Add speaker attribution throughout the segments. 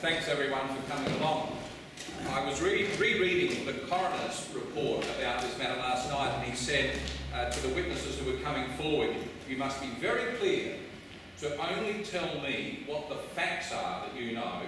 Speaker 1: thanks everyone for coming along. I was re- rereading the coroner's report about this matter last night, and he said uh, to the witnesses who were coming forward, You must be very clear to only tell me what the facts are that you know.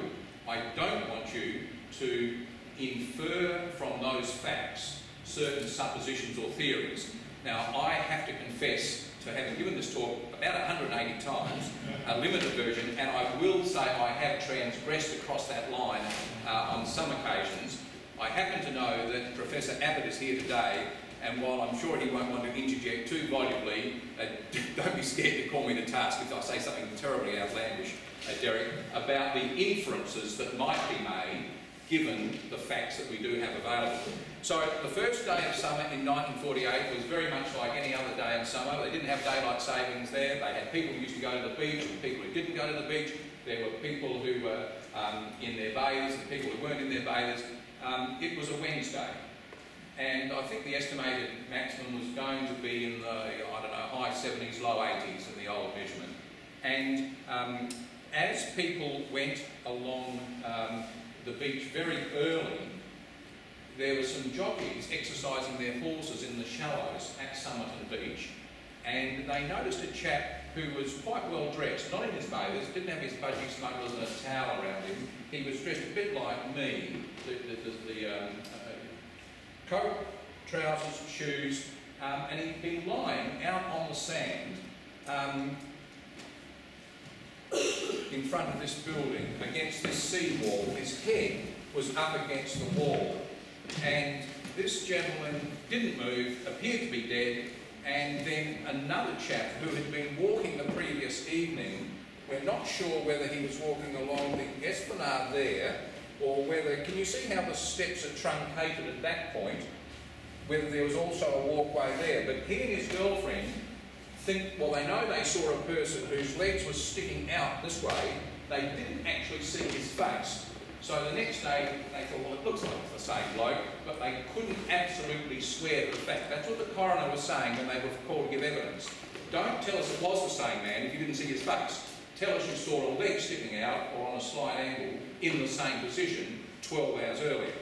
Speaker 1: I don't want you to infer from those facts certain suppositions or theories. Now, I have to confess to having given this talk about 180 times, a limited version, and I will say I have transgressed across that line uh, on some occasions. I happen to know that Professor Abbott is here today, and while I'm sure he won't want to interject too volubly, uh, don't be scared to call me to task if I say something terribly outlandish, uh, Derek, about the inferences that might be made given the facts that we do have available. So the first day of summer in 1948 was very much like any other day in summer. They didn't have daylight savings there. They had people who used to go to the beach and people who didn't go to the beach. There were people who were um, in their bathers and people who weren't in their bathers. Um, it was a Wednesday. And I think the estimated maximum was going to be in the, I don't know, high 70s, low 80s in the old measurement. And um, as people went along um, the beach very early, there were some jockeys exercising their horses in the shallows at Somerton Beach, and they noticed a chap who was quite well dressed, not in his bathers, didn't have his budgie smugglers and a towel around him. He was dressed a bit like me, the, the, the, the um, uh, coat, trousers, shoes, um, and he'd been lying out on the sand um, in front of this building against this sea wall. His head was up against the wall and this gentleman didn't move, appeared to be dead, and then another chap who had been walking the previous evening, we're not sure whether he was walking along the esplanade there, or whether, can you see how the steps are truncated at that point, whether there was also a walkway there, but he and his girlfriend think, well, they know they saw a person whose legs were sticking out this way, they didn't actually see his face. So the next day, they thought, well, it looks like it's the same bloke, but they couldn't absolutely swear to the fact. That's what the coroner was saying when they were called to give evidence. Don't tell us it was the same man if you didn't see his face. Tell us you saw a leg sticking out or on a slight angle in the same position 12 hours earlier.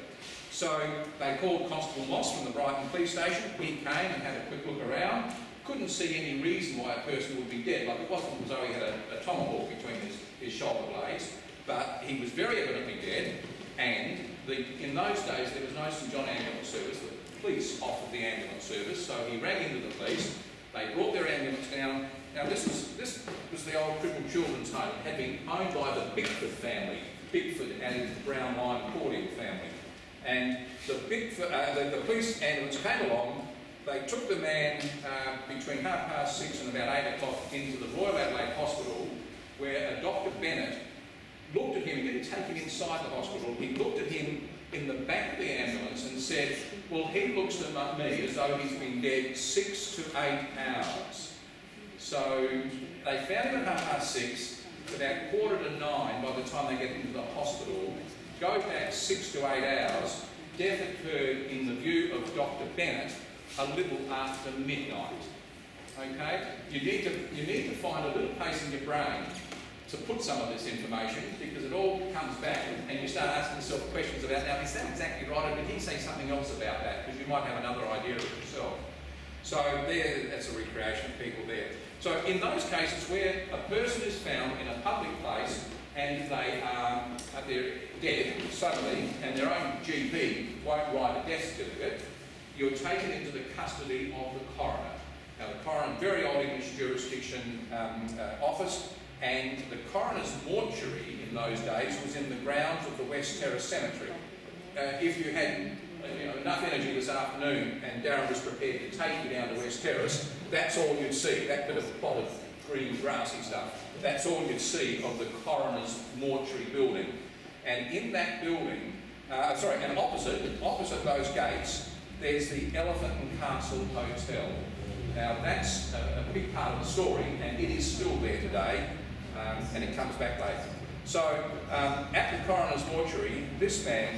Speaker 1: So they called Constable Moss from the Brighton Police Station. He came and had a quick look around. Couldn't see any reason why a person would be dead. Like it wasn't as though he had a, a tomahawk between his, his shoulder blades but he was very evidently dead, and the, in those days there was no St John ambulance service. The police offered the ambulance service, so he rang into the police. They brought their ambulance down. Now this was this was the old crippled children's home. It had been owned by the Bickford family, Bickford and Brown Wine Cordial family. And the, Bickford, uh, the, the, police ambulance came along. They took the man uh, between half past six and about eight o'clock into the Royal Adelaide Hospital, where a Dr. Bennett him, didn't take him inside the hospital, he looked at him in the back of the ambulance and said, well, he looks at me as though he's been dead six to eight hours. So they found him at half past six, about quarter to nine by the time they get him into the hospital, go back six to eight hours, death occurred in the view of Dr. Bennett a little after midnight. Okay? You need to, you need to find a little place in your brain to put some of this information because it all comes back and you start asking yourself questions about, now is that exactly right or did he say something else about that? Because you might have another idea of yourself. So there, that's a recreation of people there. So in those cases where a person is found in a public place and they are they're dead suddenly and their own GP won't write a death certificate, you're taken into the custody of the coroner. Now the coroner, very old English jurisdiction um, uh, office, and the coroner's mortuary in those days was in the grounds of the West Terrace Cemetery. Uh, if you had you know, enough energy this afternoon and Darren was prepared to take you down to West Terrace, that's all you'd see, that bit of plot of green grassy stuff. That's all you'd see of the coroner's mortuary building. And in that building, uh, sorry, and opposite, opposite those gates, there's the Elephant and Castle Hotel. Now that's a, a big part of the story, and it is still there today um, and it comes back later. So um, at the coroner's mortuary, this man,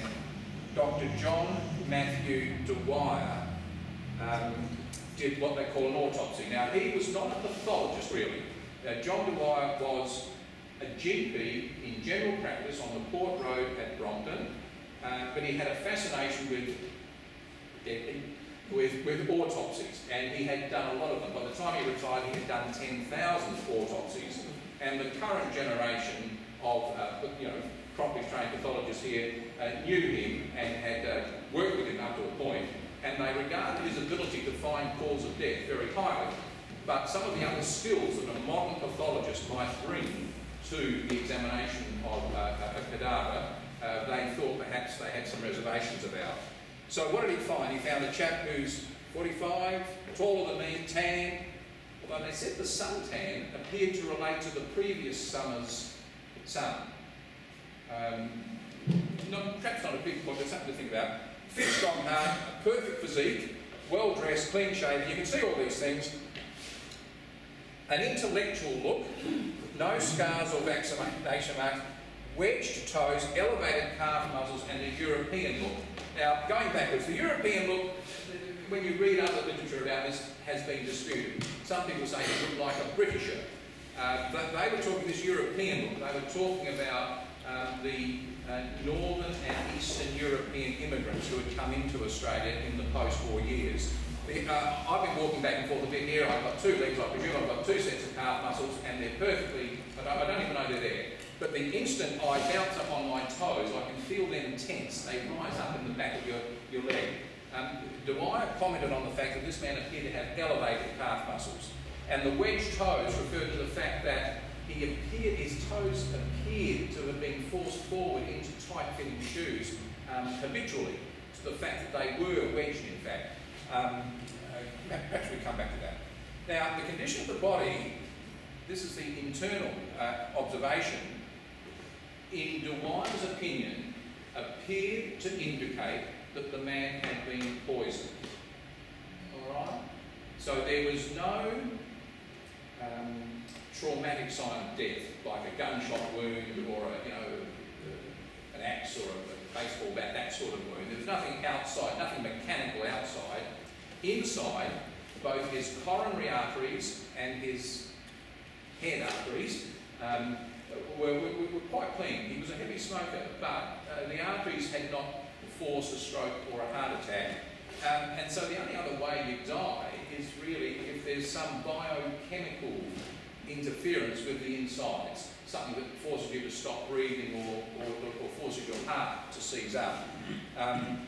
Speaker 1: Dr. John Matthew Dwyer, um, did what they call an autopsy. Now, he was not a pathologist, really. Now, John Dwyer was a GP in general practice on the Port Road at Brompton, uh, but he had a fascination with with, with autopsies, and he had done a lot of them. By the time he retired, he had done 10,000 autopsies, and the current generation of, uh, you know, properly trained pathologists here uh, knew him and had uh, worked with him up to a point, and they regarded his ability to find cause of death very highly. But some of the other skills that a modern pathologist might bring to the examination of uh, a cadaver, uh, they thought perhaps they had some reservations about. So what did he find? He found a chap who's 45, taller than me, tan, although they said the suntan appeared to relate to the previous summer's sun. Um, not, perhaps not a big point, but something to think about. Fit, strong heart, perfect physique, well dressed, clean shaven. You can see all these things. An intellectual look, no scars or vaccination marks, wedged toes, elevated calf muscles, and a European look. Now, going backwards, the European look, when you read other literature about this, has been disputed. Some people say it looked like a Britisher. Uh, but they were talking this European look. They were talking about um, the uh, northern and eastern European immigrants who had come into Australia in the post-war years. The, uh, I've been walking back and forth a bit here. I've got two legs, I presume. I've got two sets of calf muscles, and they're perfectly. I don't, I don't even know they're there. But the instant I bounce up on my toes, I can feel them tense. They rise up in the back of your, your leg. Um, commented on the fact that this man appeared to have elevated calf muscles. And the wedge toes referred to the fact that he appeared, his toes appeared to have been forced forward into tight-fitting shoes um, habitually, to the fact that they were wedged, in fact. Um, uh, perhaps we come back to that. Now, the condition of the body, this is the internal uh, observation, in Dwyer's opinion, appeared to indicate that the man had been poisoned. All right? So there was no um, traumatic sign of death, like a gunshot wound or a, you know, an axe or a baseball bat, that sort of wound. There was nothing outside, nothing mechanical outside. Inside, both his coronary arteries and his head arteries um, were, were, were, quite clean. He was a heavy smoker, but uh, the arteries had not forced a stroke or a heart attack. Um, and so the only other way you die is really if there's some biochemical interference with the insides, something that forces you to stop breathing or, or, or forces your heart to seize up. Um,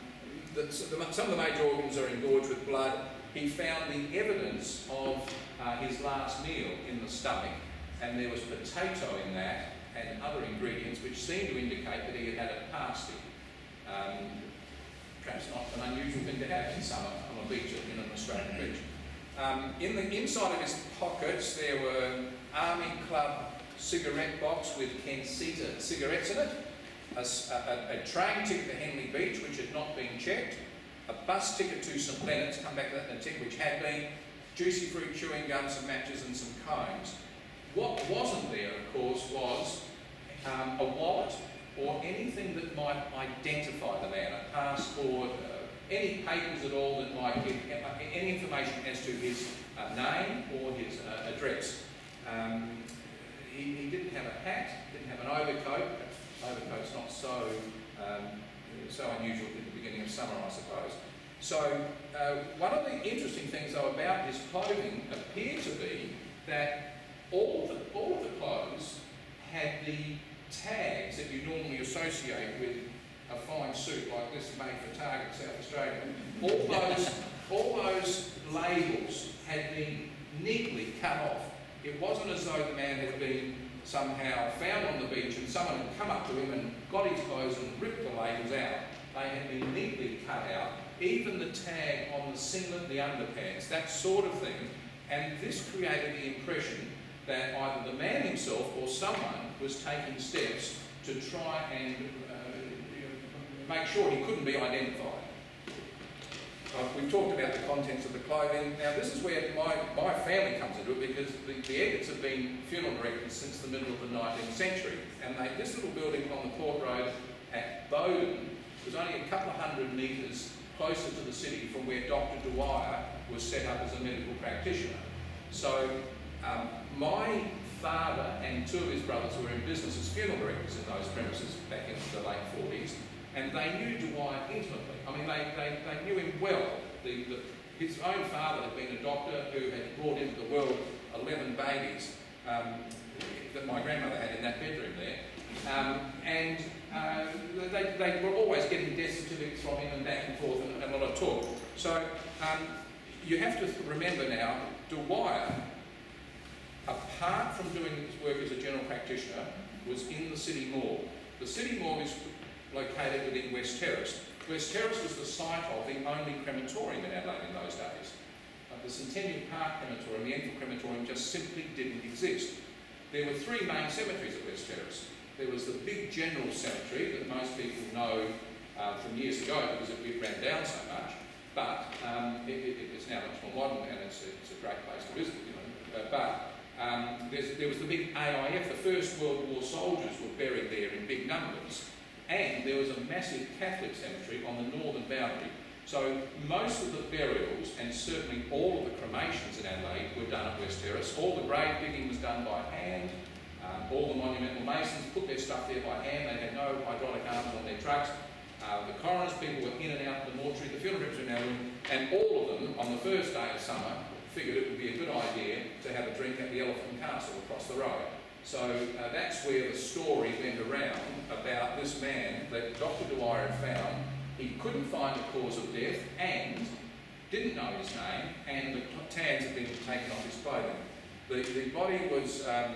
Speaker 1: the, some of the major organs are engorged with blood. He found the evidence of uh, his last meal in the stomach and there was potato in that and other ingredients which seemed to indicate that he had had a pasty. Um, perhaps not an unusual thing to have in summer on a beach, in an Australian beach. Um, in the inside of his pockets there were Army Club cigarette box with Kensington cigarettes in it, a, a, a, train ticket to Henley Beach which had not been checked, a bus ticket to St Leonard's, come back to that in a tick, which had been, juicy fruit chewing gum, some matches and some combs. What wasn't there, of course, was um, a wallet or anything that might identify the man, a passport, uh, any papers at all that might give any information as to his uh, name or his uh, address. Um, he, he, didn't have a hat, didn't have an overcoat. Overcoat's not so um, so unusual at the beginning of summer, I suppose. So uh, one of the interesting things, though, about his clothing appeared to be that all the, all of the clothes had the tags that you normally associate with a fine suit like this made for Target South Australia. All those, all those labels had been neatly cut off. It wasn't as though the man had been somehow found on the beach and someone had come up to him and got his clothes and ripped the labels out. They had been neatly cut out. Even the tag on the singlet, the underpants, that sort of thing. And this created the impression that either the man himself or someone was taking steps to try and uh, make sure he couldn't be identified. Uh, we've talked about the contents of the clothing. Now this is where my, my family comes into it because the, the Elliotts have been funeral directors since the middle of the 19th century. And they, this little building on the Port Road at Bowden was only a couple of hundred metres closer to the city from where Dr Dwyer was set up as a medical practitioner. So um, my father and two of his brothers were in business as funeral directors in those premises back in the late 40s, and they knew Dwyer intimately. I mean, they, they, they knew him well. The, the, his own father had been a doctor who had brought into the world 11 babies um, that my grandmother had in that bedroom there. Um, and uh, they, they were always getting death certificates from him and back and forth and, and a lot of talk. So um, you have to remember now, Dwyer, apart from doing his work as a general practitioner, was in the city morgue. The city morgue is located within West Terrace. West Terrace was the site of the only crematorium in Adelaide in those days. Uh, the Centennial Park crematorium, the Enfield crematorium, just simply didn't exist. There were three main cemeteries at West Terrace. There was the big general cemetery that most people know uh, from years ago because it ran down so much, but um, it, it, it's now much more modern and it's, it's a great place to visit, you know. Uh, but um, there was the big AIF, the First World War soldiers were buried there in big numbers, and there was a massive Catholic cemetery on the northern boundary. So most of the burials, and certainly all of the cremations in Adelaide, were done at West Terrace. All the grave digging was done by hand. Um, all the monumental masons put their stuff there by hand. They had no hydraulic arms on their trucks. Uh, the coroner's people were in and out of the mortuary. The funeral directors were in. And all of them, on the first day of summer, figured it would be a good idea to have a drink at the Elephant Castle across the road. So uh, that's where the story went around about this man that Dr. Dwyer had found. He couldn't find the cause of death and didn't know his name, and the tans had been taken off his clothing. The, the body was, um,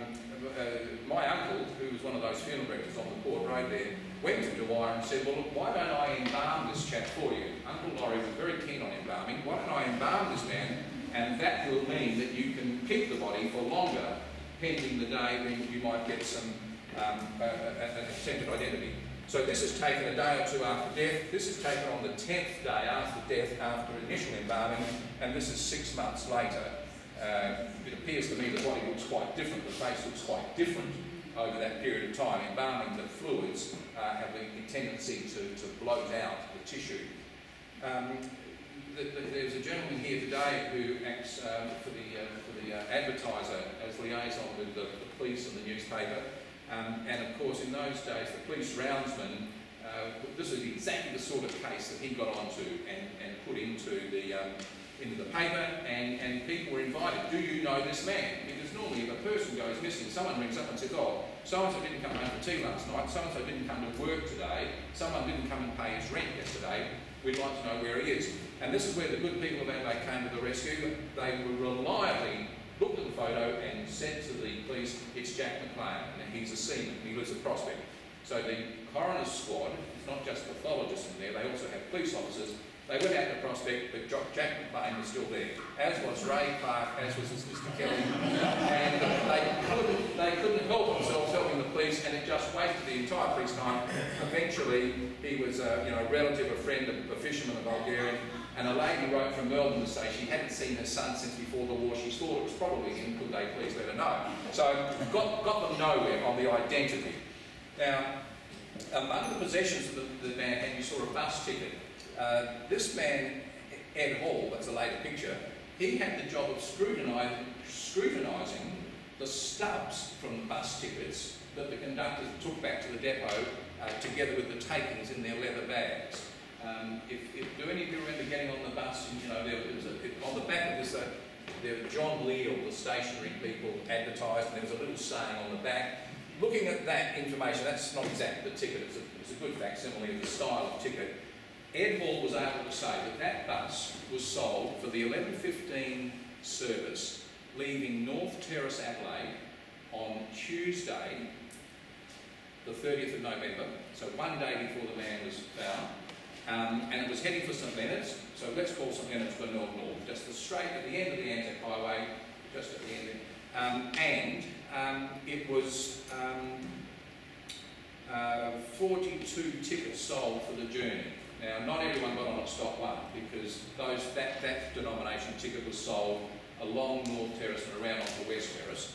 Speaker 1: uh, my uncle, who was one of those funeral directors on the Port Road there, went to Dwyer and said, well, look, why don't I embalm this chap for you? Uncle Laurie was very keen on embalming. Why don't I embalm this man and that will mean that you can keep the body for longer, pending the day when you might get some um, an attempted identity. So this is taken a day or two after death. This is taken on the 10th day after death, after initial embalming, and this is six months later. Uh, it appears to me the body looks quite different, the face looks quite different over that period of time. Embalming, the fluids uh, have a tendency to, to bloat out the tissue. Um, there's a gentleman here today who acts um, for the, uh, for the uh, advertiser as liaison with the, the, police and the newspaper. Um, and of course, in those days, the police roundsman, uh, this is exactly the sort of case that he got onto and, and put into the, um, into the paper, and, and people were invited, do you know this man? Because normally if a person goes missing, someone rings up and says, oh, so-and-so didn't come home for tea last night, so-and-so didn't come to work today, someone didn't come and pay his rent yesterday, we'd like to know where he is. And this is where the good people of Adelaide came to the rescue. They were reliably looked at the photo and said to the police, it's Jack McLean, and he's a seaman, he lives at Prospect. So the coroner's squad, it's not just pathologists in there, they also have police officers. They went out to Prospect, but Jack McLean was still there, as was Ray Clark, as was his Mr Kelly. they couldn't, help themselves helping the police, and it just wasted the entire police time. Eventually, he was a you know, relative, a friend, a, a fisherman, a Bulgarian, and a lady wrote from Melbourne to say she hadn't seen her son since before the war. She thought it was probably him. Could they please let her know? So got, got them nowhere on the identity. Now, among the possessions of the, man, and you saw a bus ticket. Uh, this man, Ed Hall, that's a later picture, he had the job of scrutinising the stubs from the bus tickets that the conductors took back to the depot uh, together with the takings in their leather bags. Um, if, if, do any of you remember getting on the bus and, you know, there, was a, on the back of this, uh, there John Leal, the stationery people, advertised, and there was a little saying on the back. Looking at that information, that's not exactly the ticket, it's a, it's a good facsimile of the style of ticket. Ed Hall was able to say that that bus was sold for the 11.15 service, leaving North Terrace, Adelaide, on Tuesday, the 30th of November, so one day before the man was found, um, and it was heading for St Leonard's, so let's call St Leonard's for North North, just the straight at the end of the Anzac Highway, just at the end. Um, and um, it was um, uh, 42 tickets sold for the journey. Now, not everyone got on at stop one because those that, that denomination ticket was sold along North Terrace and around onto West Terrace.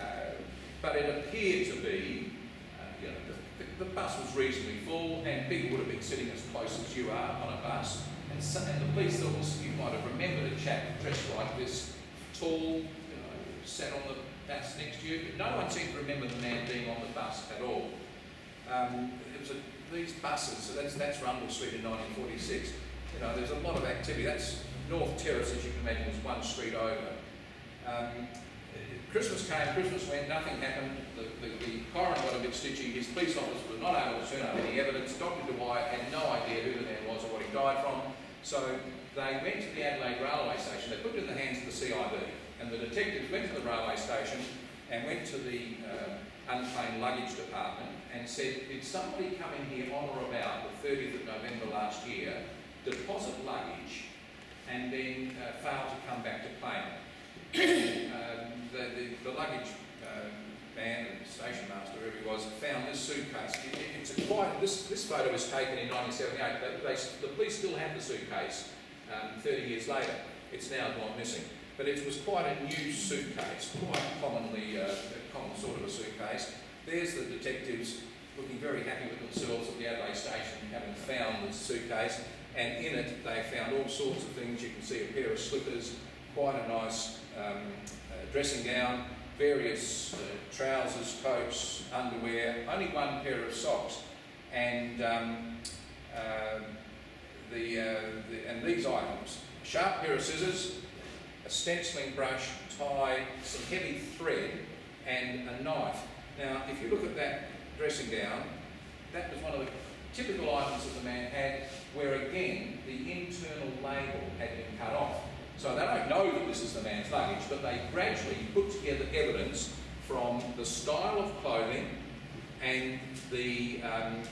Speaker 1: Uh, but it appeared to be, uh, you know, the, the, bus was reasonably full and people would have been sitting as close as you are on a bus. And, so, and the police officer, you might have remembered a chap dressed like this, tall, you know, sat on the bus next to You, But no one seemed to remember the man being on the bus at all. Um, it was a, these buses, so that's, that's Rundle Street in 1946. You know, there's a lot of activity. That's North Terrace, as you can imagine, was one street over. Um, Christmas came, Christmas went, nothing happened. The, the, the coroner got a bit stitchy. His police officer was not able to turn up any evidence. Dr. Dwyer had no idea who the man was or what he died from. So they went to the Adelaide railway station. They put it in the hands of the CIB. And the detectives went to the railway station and went to the uh, unclaimed luggage department and said, did somebody come in here on or about the 30th of November last year, deposit luggage, and then uh, to come back to it? um, the, the, the, luggage uh, man and station master, whoever he was, found this suitcase. It, it, it's quite, this, this photo was taken in 1978. They, the police still have the suitcase um, 30 years later. It's now gone missing. But it was quite a new suitcase, quite commonly uh, a common sort of a suitcase. There's the detectives looking very happy with themselves at the Adelaide station, having found the suitcase, and in it they found all sorts of things. You can see a pair of slippers, quite a nice um, uh, dressing gown, various uh, trousers, coats, underwear, only one pair of socks, and um, uh, the, the, and these items: a sharp pair of scissors, a stenciling brush, tie, some heavy thread, and a knife. Now, if you look at that dressing gown, that was one of the typical items that the man had, where again, the internal label had been cut off. So they don't know that this is the man's luggage, but they gradually put together evidence from the style of clothing and the, um,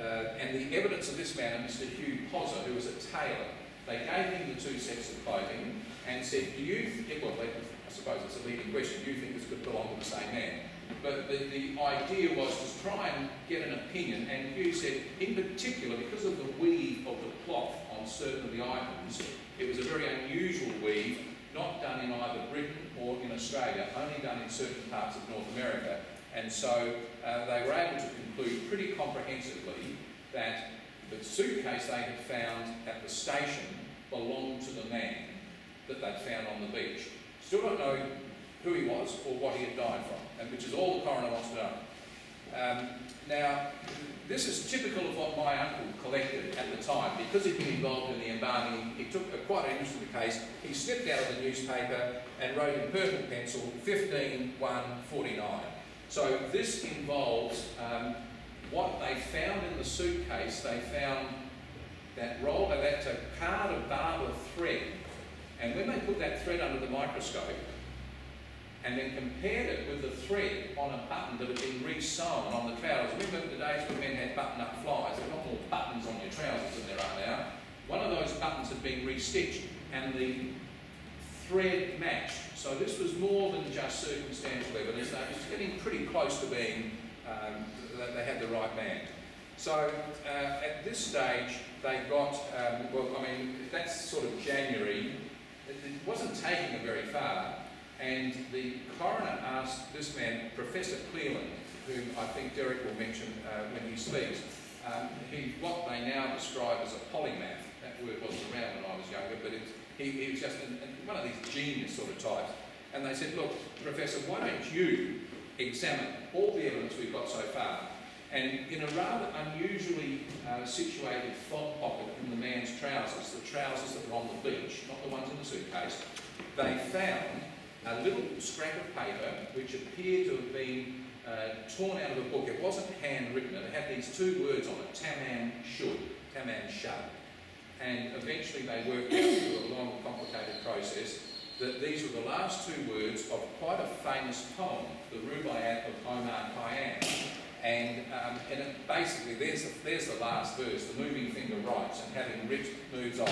Speaker 1: uh, and the evidence of this man, Mr. Hugh Pozza, who was a tailor. They gave him the two sets of clothing and said, do you, think, well, I suppose it's a leading question, do you think this could belong to the same man? But the, the idea was to try and get an opinion, and Hugh said, in particular, because of the weave of the cloth on certain of the items, it was a very unusual weave, not done in either Britain or in Australia, only done in certain parts of North America. And so uh, they were able to conclude pretty comprehensively that the suitcase they had found at the station belonged to the man that they'd found on the beach. Still don't know who he was or what he had died from, which is all the coroner wants to know. Um, now, this is typical of what my uncle collected at the time. Because he'd been involved in the embalming, he took a, quite an interest case. He slipped out of the newspaper and wrote in purple pencil 15149. So this involves um, what they found in the suitcase. They found that roll, that's a card of barber thread and when they put that thread under the microscope and then compared it with the thread on a button that had been re-sewn on the trousers, remember the days when men had button-up flies, there were not more buttons on your trousers than there are now. One of those buttons had been restitched and the thread matched. So this was more than just circumstantial evidence. They were getting pretty close to being, um, they had the right man. So uh, at this stage, they got, um, well, I mean, that's sort of January it wasn't taking them very far. And the coroner asked this man, Professor Cleland, whom I think Derek will mention uh, when he speaks, um, he, what they now describe as a polymath. That word wasn't around when I was younger, but he, he, was just an, one of these genius sort of types. And they said, look, Professor, why don't you examine all the evidence we've got so far and in a rather unusually uh, situated fob pocket in the man's trousers, the trousers that were on the beach, not the ones in the suitcase, they found a little scrap of paper which appeared to have been uh, torn out of a book. It wasn't handwritten, it had these two words on it, Tamam Shud, Tamam Shud. And eventually they worked out through a long, complicated process that these were the last two words of quite a famous poem, the Rubaiyat of Omar Khayyam. And, um, and it, basically, there's there's the last verse, the moving finger writes, and having writ moves on.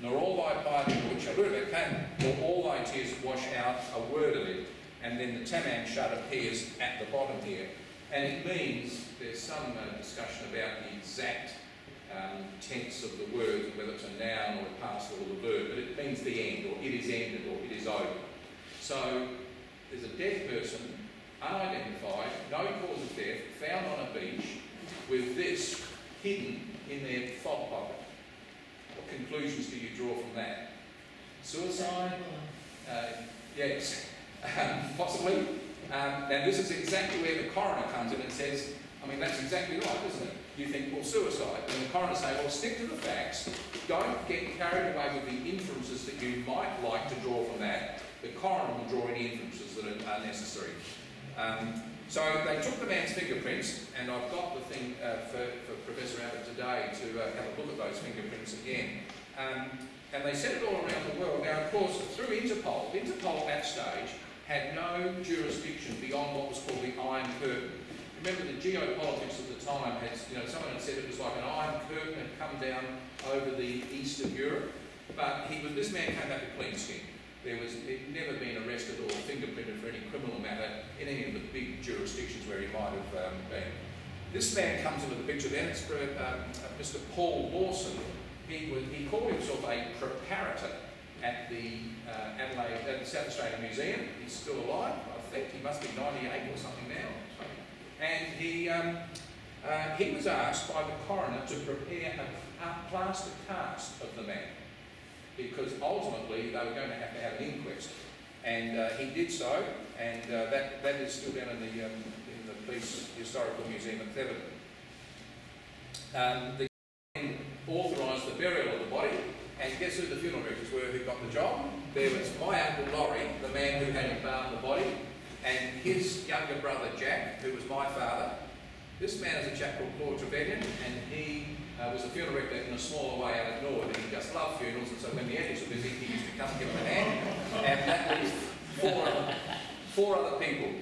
Speaker 1: Nor all thy piety which a little can, nor all thy tears wash out a word of it. And then the Tamam Shud appears at the bottom here. And it means, there's some uh, discussion about the exact um, tense of the word, whether it's a noun or a past or a verb, but it means the end, or it is ended, or it is over. So there's a dead person unidentified, no cause of death, found on a beach with this hidden in their fob pocket. What conclusions do you draw from that? Suicide? Uh, yes. Um, possibly. Um, now, this is exactly where the coroner comes in and says, I mean, that's exactly right, isn't it? You think, well, suicide. And the coroner say, well, stick to the facts. Don't get carried away with the inferences that you might like to draw from that. The coroner will draw any inferences that are, necessary. Um, so they took the man's fingerprints, and I've got the thing uh, for, for, Professor Abbott today to uh, have a look at those fingerprints again. Um, and they sent it all around the world. Now, of course, through Interpol, Interpol at that stage had no jurisdiction beyond what was called the Iron Curtain. Remember the geopolitics of the time had, you know, someone had said it was like an iron curtain had come down over the east of Europe, but he was, this man came back a clean skin. There was he'd never been arrested or fingerprinted for any criminal matter in any of the big jurisdictions where he might have um, been. This man comes into the picture then, it's um, Mr. Paul Lawson. He, was, he called himself a preparator at the uh, Adelaide, at the South Australian Museum. He's still alive, I think. He must be 98 or something now. And he, um, uh, he was asked by the coroner to prepare a plaster cast of the man because ultimately they were going to have to have an inquest. And uh, he did so, and uh, that, that is still down in the, um, in the Police Historical Museum at Thebarton. Um, the authorised the burial of the body, and guess who the funeral directors were who got the job? There was my Uncle Laurie, the man who had embalmed the body, and his younger brother Jack, who was my father. This man is a chap called Claude Trevelyan, and he uh, was a funeral director in a smaller way out of Norwood, and he just loved funerals, and so when the editors were busy, he used to come give them a hand, and that leaves four other, four other people.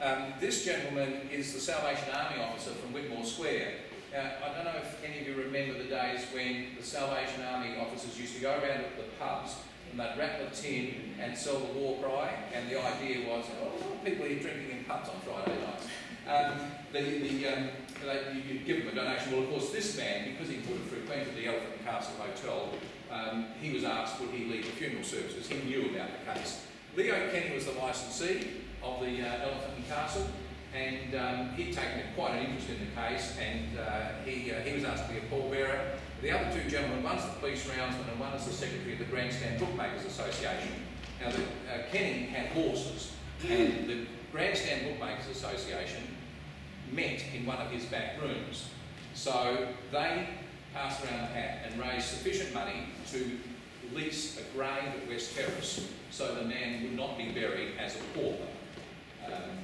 Speaker 1: Um, this gentleman is the Salvation Army officer from Whitmore Square. Now, I don't know if any of you remember the days when the Salvation Army officers used to go around the pubs and they'd rattle a tin and sell the war cry, and the idea was, oh, people here drinking in pubs on Friday nights. Um, the, the, um, they, you, would give them a donation. Well, of course, this man, because he would have frequented the Elephant and Castle Hotel, um, he was asked would he lead the funeral services. He knew about the case. Leo Kenny was the licensee of the uh, Elephant and Castle, and um, he'd taken quite an interest in the case, and uh, he, uh, he was asked to be a pallbearer. The other two gentlemen, one's the police roundsman and one is the secretary of the Grandstand Bookmakers Association. Now, the, uh, Kenny had horses, and the Grandstand Bookmakers Association met in one of his back rooms. So they passed around the hat and raised sufficient money to lease a grave at West Terrace so the man would not be buried as a pauper. Um,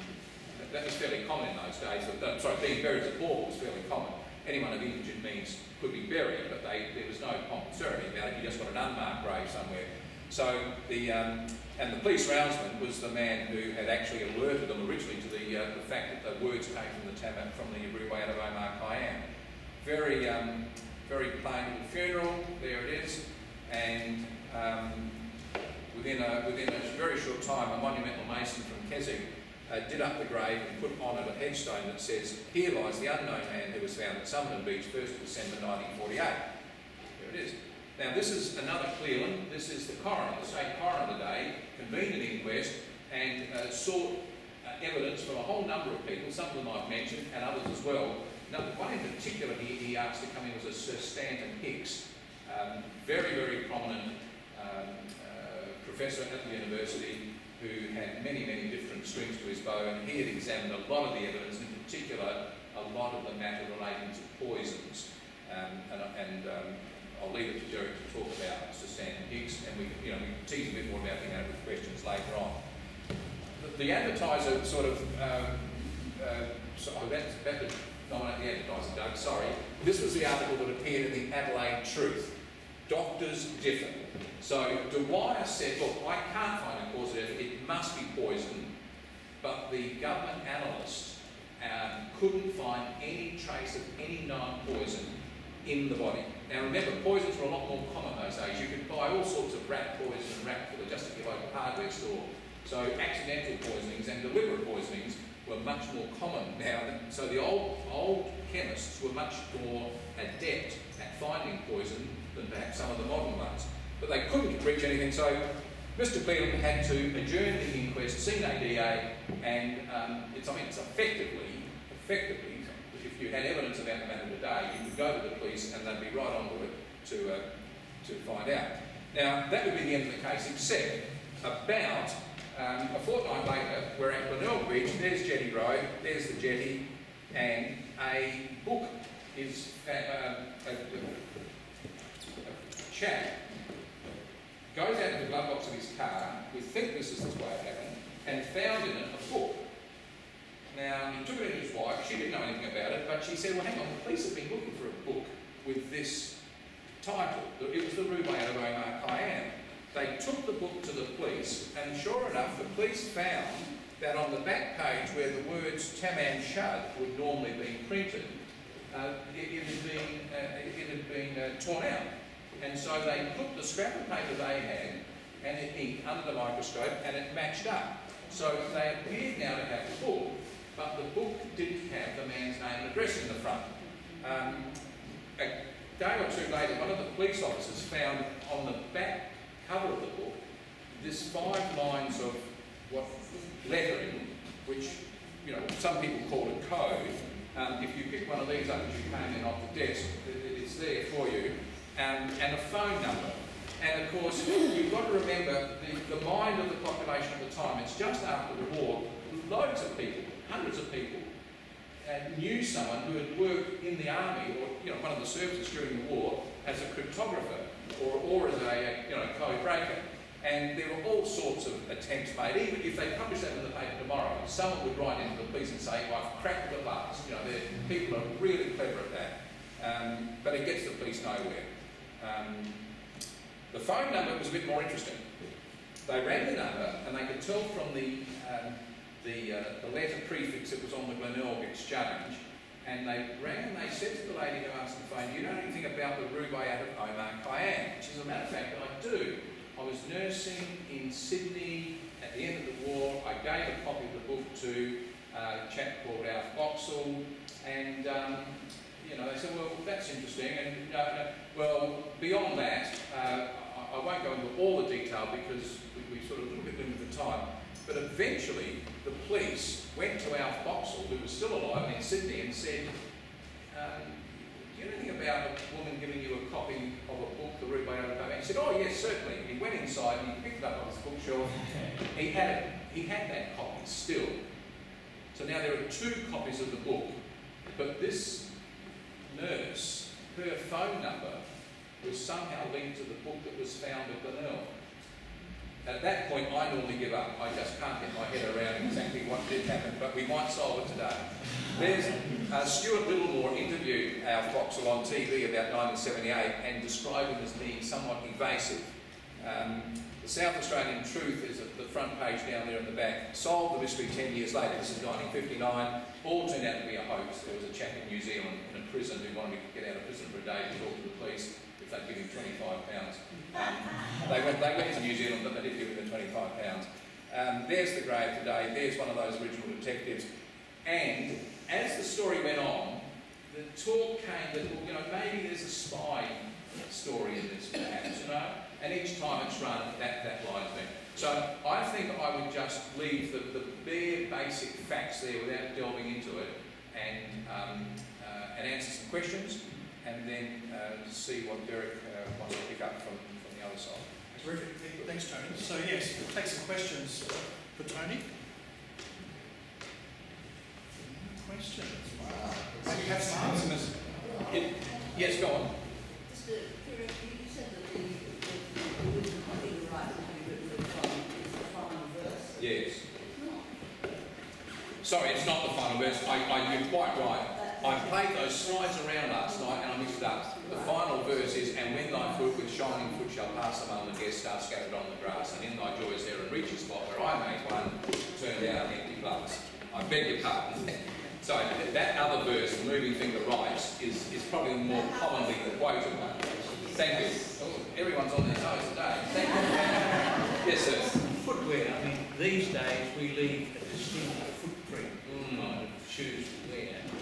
Speaker 1: that was fairly common in those days. Sorry, being buried as a pauper was fairly common. Anyone of indigent means could be buried, but they, there was no pomp and ceremony about it. You just got an unmarked grave somewhere. So the um, and the police roundsman was the man who had actually alerted them originally to the, uh, the fact that the words came from the Tamat, from the Rubaiyat of Omar Khayyam. Very, um, very plain little funeral, there it is, and um, within, a, within a very short time, a monumental mason from Keswick uh, did up the grave and put on it a headstone that says, Here lies the unknown man who was found at Somerton Beach 1st of December 1948. There it is. Now, this is another Cleland. This is the coroner, the state coroner today, convened an inquest and uh, sought uh, evidence from a whole number of people, some of them I've mentioned, and others as well. Now, one in particular he, he asked to come in was a Sir Stanton Hicks, um, very, very prominent um, uh, professor at the university who had many, many different strings to his bow, and he had examined a lot of the evidence, in particular, a lot of the matter relating to poisons. Um, and, and um, I'll leave it to Derek to talk about Stanton Hicks, and we can, you know, we can tease a bit more about the with questions later on. The, the advertiser sort of, um, uh, so, oh, that's, the advertiser, Doug, sorry. This was the article that appeared in the Adelaide Truth. Doctors differ. So Dwyer said, look, I can't find a cause of death, it must be poison, but the government analyst um, couldn't find any trace of any known poison in the body. Now remember, poisons were a lot more common those days. You could buy all sorts of rat poison and rat killer just at your local hardware store. So accidental poisonings and deliberate poisonings were much more common now. So the old, old chemists were much more adept at finding poison than perhaps some of the modern ones. But they couldn't reach anything, so Mr. Cleland had to adjourn the inquest, sine die, and um, it's, I mean, it's effectively, effectively if you had evidence about the matter today, you could go to the police and they'd be right onto it to, uh, to find out. Now, that would be the end of the case, except about Um, a fortnight later, we're at Glenelg Beach, there's Jetty Road, there's the jetty, and a book is, uh, a, a, a chap goes out of the glove box of his car, we think this is his way of having, and found in it a book. Now, took it his wife, she didn't know anything about it, but she said, well, hang on, the police have been looking for a book with this title. It was the Rubaiyat of Omar Khayyam. They took the book to the police, and sure enough, the police found that on the back page where the words Tamam Shud would normally be printed, uh, it, it, had been, uh, it had been uh, torn out. And so they put the scrap of paper they had and it inked under the microscope and it matched up. So they appeared now to have the book, but the book didn't have the man's name and address in the front. Um, a day or two later, one of the police officers found on the back cover of the book this five lines of what lettering, which you know some people call it code. Um, if you pick one of these up as you came in off the desk, it's there for you um, and a phone number. And of course, you've got to remember the, the mind of the population at the time, it's just after the war, loads of people, hundreds of people, knew someone who had worked in the army or you know, one of the services during the war as a cryptographer or, or as a you know, code breaker. And there were all sorts of attempts made. Even if they published that in the paper tomorrow, someone would write into the police and say, well, I've cracked the last. You know, people are really clever at that. Um, but it gets the police nowhere. Um, the phone number was a bit more interesting. They rang the number and they could tell from the, um, the, uh, the letter prefix that was on the Glenelg exchange and they rang and they said to the lady who answered the phone, do you know anything about the Rubaiyat of Omar Khayyam? Which is a matter of fact I do. I was nursing in Sydney at the end of the war. I gave a copy of the book to uh, a chap called Alf Boxall and um, you know, they said, well, that's interesting. And uh, well, beyond that, uh, I, I, won't go into all the detail because we, we sort of look at them at the time. But eventually, the police went to Alf Boxall, who was still alive in Sydney, and said, um, do you know anything about a woman giving you a copy of a book, The Rubaiyat He said, oh yes, certainly. He went inside and he picked it up off his bookshelf. He had it. He had that copy still. So now there are two copies of the book, but this nurse, her phone number was somehow linked to the book that was found at the Glenelg. At that point, I normally give up. I just can't get my head around exactly what did happen, but we might solve it today. There's uh, Stuart Littlemore interviewed Alf Boxall on TV about 1978 and described him as being somewhat evasive. Um, the South Australian Truth is at the front page down there in the back. Solved the mystery 10 years later. This is 1959. All turned out to be a hoax. There was a chap in New Zealand in a prison who wanted to get out of prison for a day to talk to the police they'd give him 25 pounds. Um, they, went, they went to New Zealand, but they did give him the 25 pounds. Um, there's the grave today. There's one of those original detectives. And as the story went on, the talk came that, well, you know, maybe there's a spy story in this, perhaps, you know? and each time it's run, that, that line's. So I think I would just leave the, the bare basic facts there without delving into it and, um, uh, and answer some questions and then uh, see what Derek uh, wants to pick up from, from the other side.
Speaker 2: Terrific. Thanks, Tony. So yes, we'll take some questions for Tony. Questions? Wow. Maybe have some answers.
Speaker 1: yes, go on. Yes. Sorry, it's not the final verse. I, I, you're quite right. I played those slides around last night and I mixed it up. The final verse is, And when thy foot with shining foot shall pass among the guests are scattered on the grass, and in thy joys there and reach a spot where I made one, turned out empty glass. I beg your pardon. so that other verse, the moving finger right, is, is probably more commonly quoted one. Thank you. Oh, everyone's on their toes today. Thank you. yes, sir.
Speaker 3: Footwear. I mean, these days we leave a distinct footprint mm. of shoes to wear.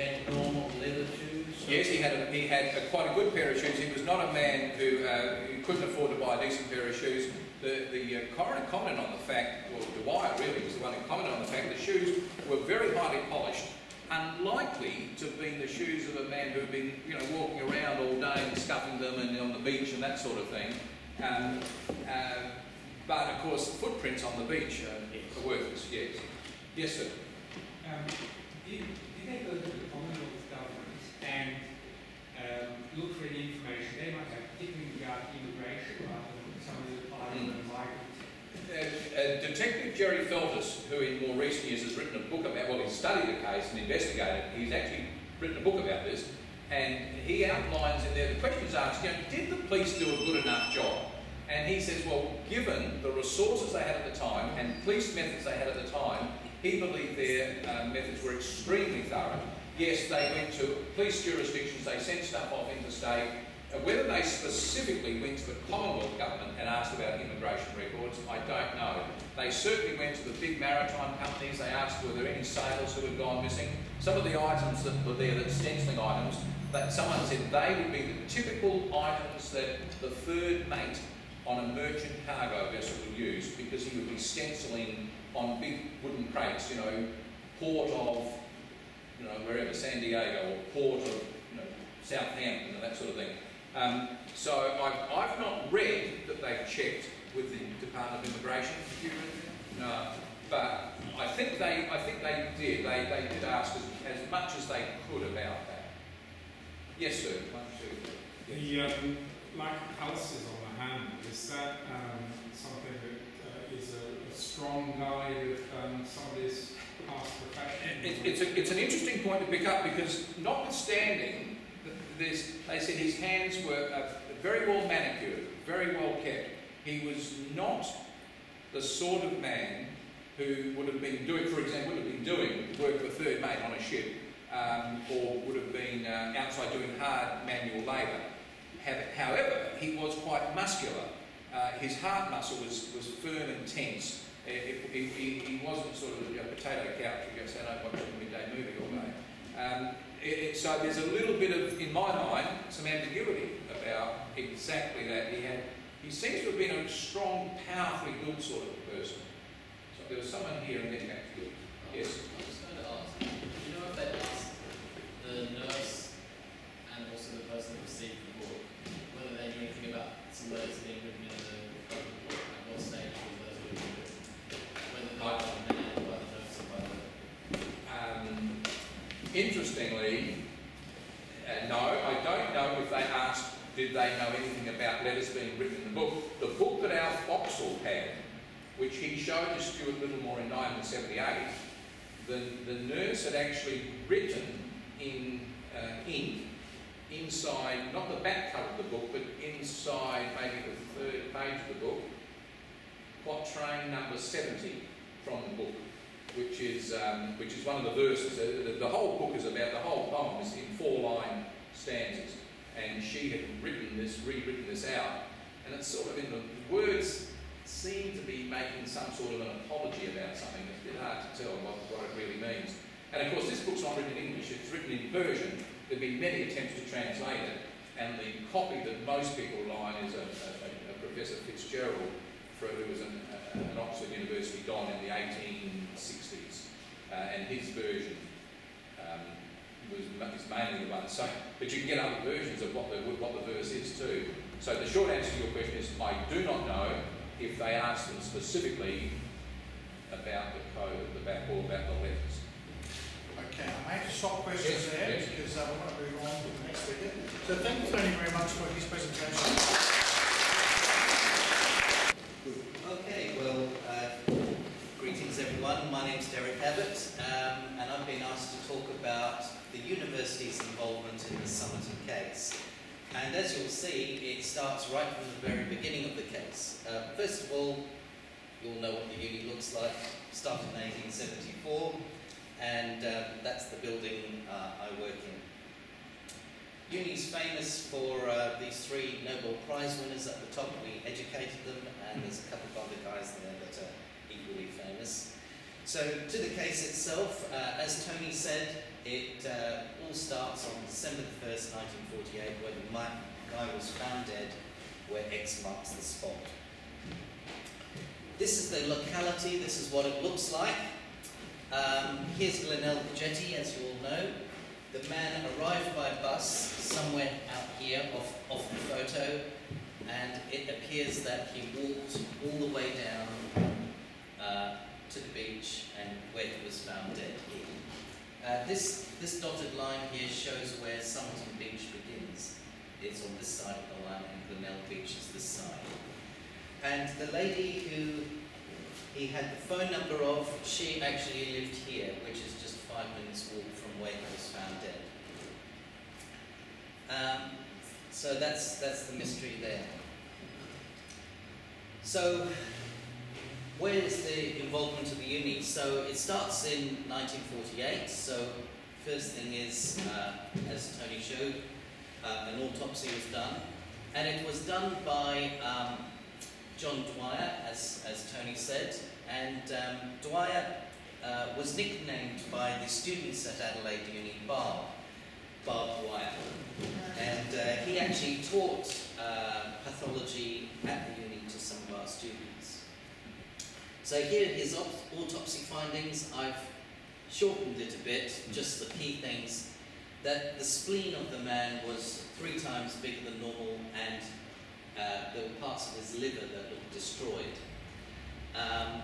Speaker 3: Had normal leather shoes.
Speaker 1: Yes, he had a, he had a, quite a good pair of shoes. He was not a man who, uh, who couldn't afford to buy a decent pair of shoes. The, the uh, coroner commented on the fact, well, Dwyer really was the one who commented on the fact the shoes were very highly polished unlikely to have been the shoes of a man who had been, you know, walking around all day and scuffing them and on the beach and that sort of thing. Um, uh, but of course, the footprints on the beach are, are worthless, yes. Yes, sir.
Speaker 4: Um, did they go to the Commonwealth government and um, look for any information? They might have, particularly regard immigration rather than somebody applying for a migrant.
Speaker 1: Uh, uh, Detective Gerry Feltus, who in more recent years has written a book about, well, he's studied the case and investigated, he's actually written a book about this, and he outlines in there, the questions asked, you know, did the police do a good enough job? And he says, well, given the resources they had at the time and police methods they had at the time, he believed their uh, methods were extremely thorough. Yes, they went to police jurisdictions, they sent stuff off interstate, uh, whether they specifically went to the Commonwealth government and asked about immigration records, I don't know. They certainly went to the big maritime companies, they asked were there any sailors who had gone missing. Some of the items that were there, that stenciling items, that someone said they would be the typical items that the third mate on a merchant cargo vessel would use because he would be stenciling on big wooden crates, you know, port of, you know, wherever, San Diego or port of, you know, Southampton and that sort of thing. Um, so I've, I've not read that they've checked with the Department of Immigration. Did you read? No. But I think they, I think they did. They, they did ask as, as much as they could about that. Yes, sir. One, two. Yes.
Speaker 5: The um, lack of pulses on the hand, is that um, something that uh, is a, a strong um, somebody's past profession?
Speaker 1: It, it's, a, it's an interesting point to pick up because, notwithstanding, this, they said his hands were uh, very well manicured, very well kept. He was not the sort of man who would have been doing, for example, would have been doing work for third mate on a ship, um, or would have been uh, outside doing hard manual labour. However, he was quite muscular. Uh, his heart muscle was, was firm and tense. It, it, he, wasn't sort of a potato couch who goes, I don't watch a midday movie all day. Um, it, so there's a little bit of, in my mind, some ambiguity about exactly that. He had, he seems to have been a strong, powerfully good sort of person. So there was someone here then back to. Yes.
Speaker 6: I was going to ask, do you know if they asked the nurse and also the person who received the book whether they knew anything about some letters being By the by.
Speaker 1: Um, interestingly, uh, no, I don't know if they asked, did they know anything about letters being written in the book. The book that Alf Boxall had, which he showed to Stuart Littlemore in 1978, the, the nurse had actually written in uh, ink inside, not the back cover of the book, but inside maybe the third page of the book, quatrain number 70 from the book which is um, which is one of the verses. The, the, whole book is about the whole poem is in four line stanzas, and she had written this, rewritten this out, and it's sort of in the words seem to be making some sort of an apology about something. It's a bit hard to tell what, what it really means. And of course, this book's not written in English; it's written in Persian. There've been many attempts to translate it, and the copy that most people rely on is a, a, a Professor Fitzgerald, who was an, an Oxford University don in the 1860s, uh, and his version um, was is mainly the one. So, but you can get other versions of what the what the verse is too. So the short answer to your question is I do not know if they asked them specifically about the code the back or about the letters.
Speaker 2: Okay, I may have to stop questions
Speaker 1: Yes,
Speaker 2: there
Speaker 1: yes.
Speaker 2: because uh, we want to move on to the next speaker. So thank you, Tony, very much for his presentation.
Speaker 7: Okay, well, uh, greetings everyone. My name's Derek Abbott, um, and I've been asked to talk about the university's involvement in the Somerton case. And as you'll see, it starts right from the very beginning of the case. Uh, first of all, you'll know what the uni looks like. Started in 1874, and um, that's the building uh, I work in. Uni's famous for uh, these three Nobel Prize winners at the top. We educated them, and there's a couple of other guys there that are equally famous. So, to the case itself, uh, as Tony said, it uh, all starts on December the 1st, 1948, where the guy was found dead, where X marks the spot. This is the locality, this is what it looks like. Um, here's Glenelg Jetty, as you all know. The man arrived by bus somewhere out here off, off the photo, and it appears that he walked all the way down uh, to the beach and where he was found dead here. Uh, this, this dotted line here shows where Somerton Beach begins. It's on this side of the line and Glenelg Beach is this side. And the lady who he had the phone number of, she actually lived here, which is just five minutes walk from where he was found dead. Um, so that's, that's the mystery there. So, where is the involvement of the uni? So it starts in 1948. So first thing is, uh, as Tony showed, uh, an autopsy was done, and it was done by um, John Dwyer, as, as Tony said, and um, Dwyer uh, was nicknamed by the students at Adelaide Uni Barb, Barb Dwyer, and uh, he actually taught uh, pathology at the uni to some of our students. So here are his autopsy findings. I've shortened it a bit, just the key things. That the spleen of the man was three times bigger than normal and uh, there were parts of his liver that looked destroyed. Um,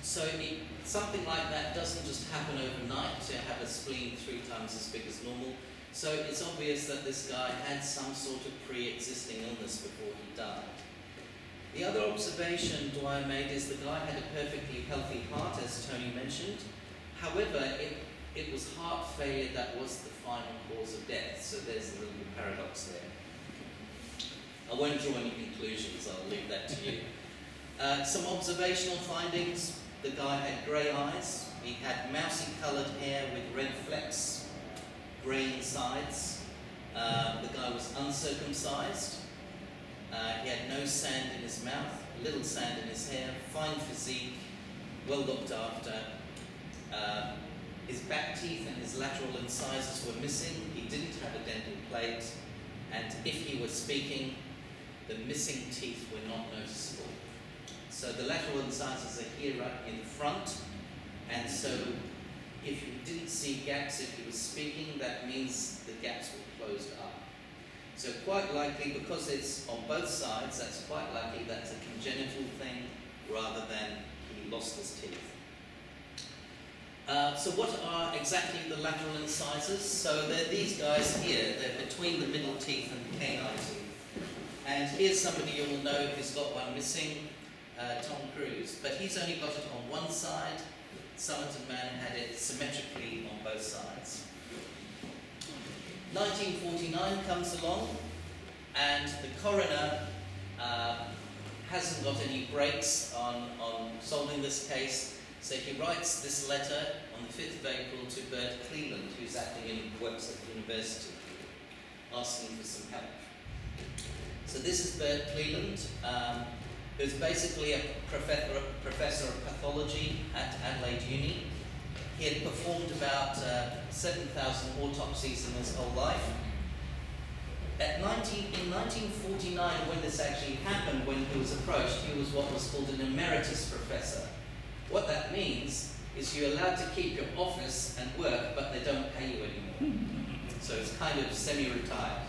Speaker 7: so it, something like that doesn't just happen overnight to have a spleen three times as big as normal. So it's obvious that this guy had some sort of pre-existing illness before he died. The other observation Dwyer made is the guy had a perfectly healthy heart, as Tony mentioned. However, it, it was heart failure that was the final cause of death, so there's a little paradox there. I won't draw any conclusions, I'll leave that to you. Uh, some observational findings. The guy had grey eyes, he had mousy coloured hair with red flecks, grey insides. Uh, the guy was uncircumcised. Uh, he had no sand in his mouth, little sand in his hair, fine physique, well looked after. Uh, his back teeth and his lateral incisors were missing. He didn't have a dental plate. And if he was speaking, the missing teeth were not noticeable. So the lateral incisors are here right in front. And so if you didn't see gaps if he was speaking, that means the gaps were closed up. So quite likely, because it's on both sides, that's quite likely that's a congenital thing rather than he lost his teeth. Uh, so what are exactly the lateral incisors? So they're these guys here. They're between the middle teeth and the canine teeth. And here's somebody you will know who's got one missing, uh, Tom Cruise. But he's only got it on one side. Somerton Man had it symmetrically on both sides. 1949 comes along, and the coroner uh, hasn't got any breaks on, on solving this case, so he writes this letter on the 5th of April to Bert Cleland, who's acting in the university, asking for some help. So this is Bert Cleland, um, who's basically a professor, professor of pathology at Adelaide Uni. He had performed about uh, 7,000 autopsies in his whole life. At 19, in 1949, when this actually happened, when he was approached, he was what was called an emeritus professor. What that means is you're allowed to keep your office and work, but they don't pay you anymore. So it's kind of semi-retired.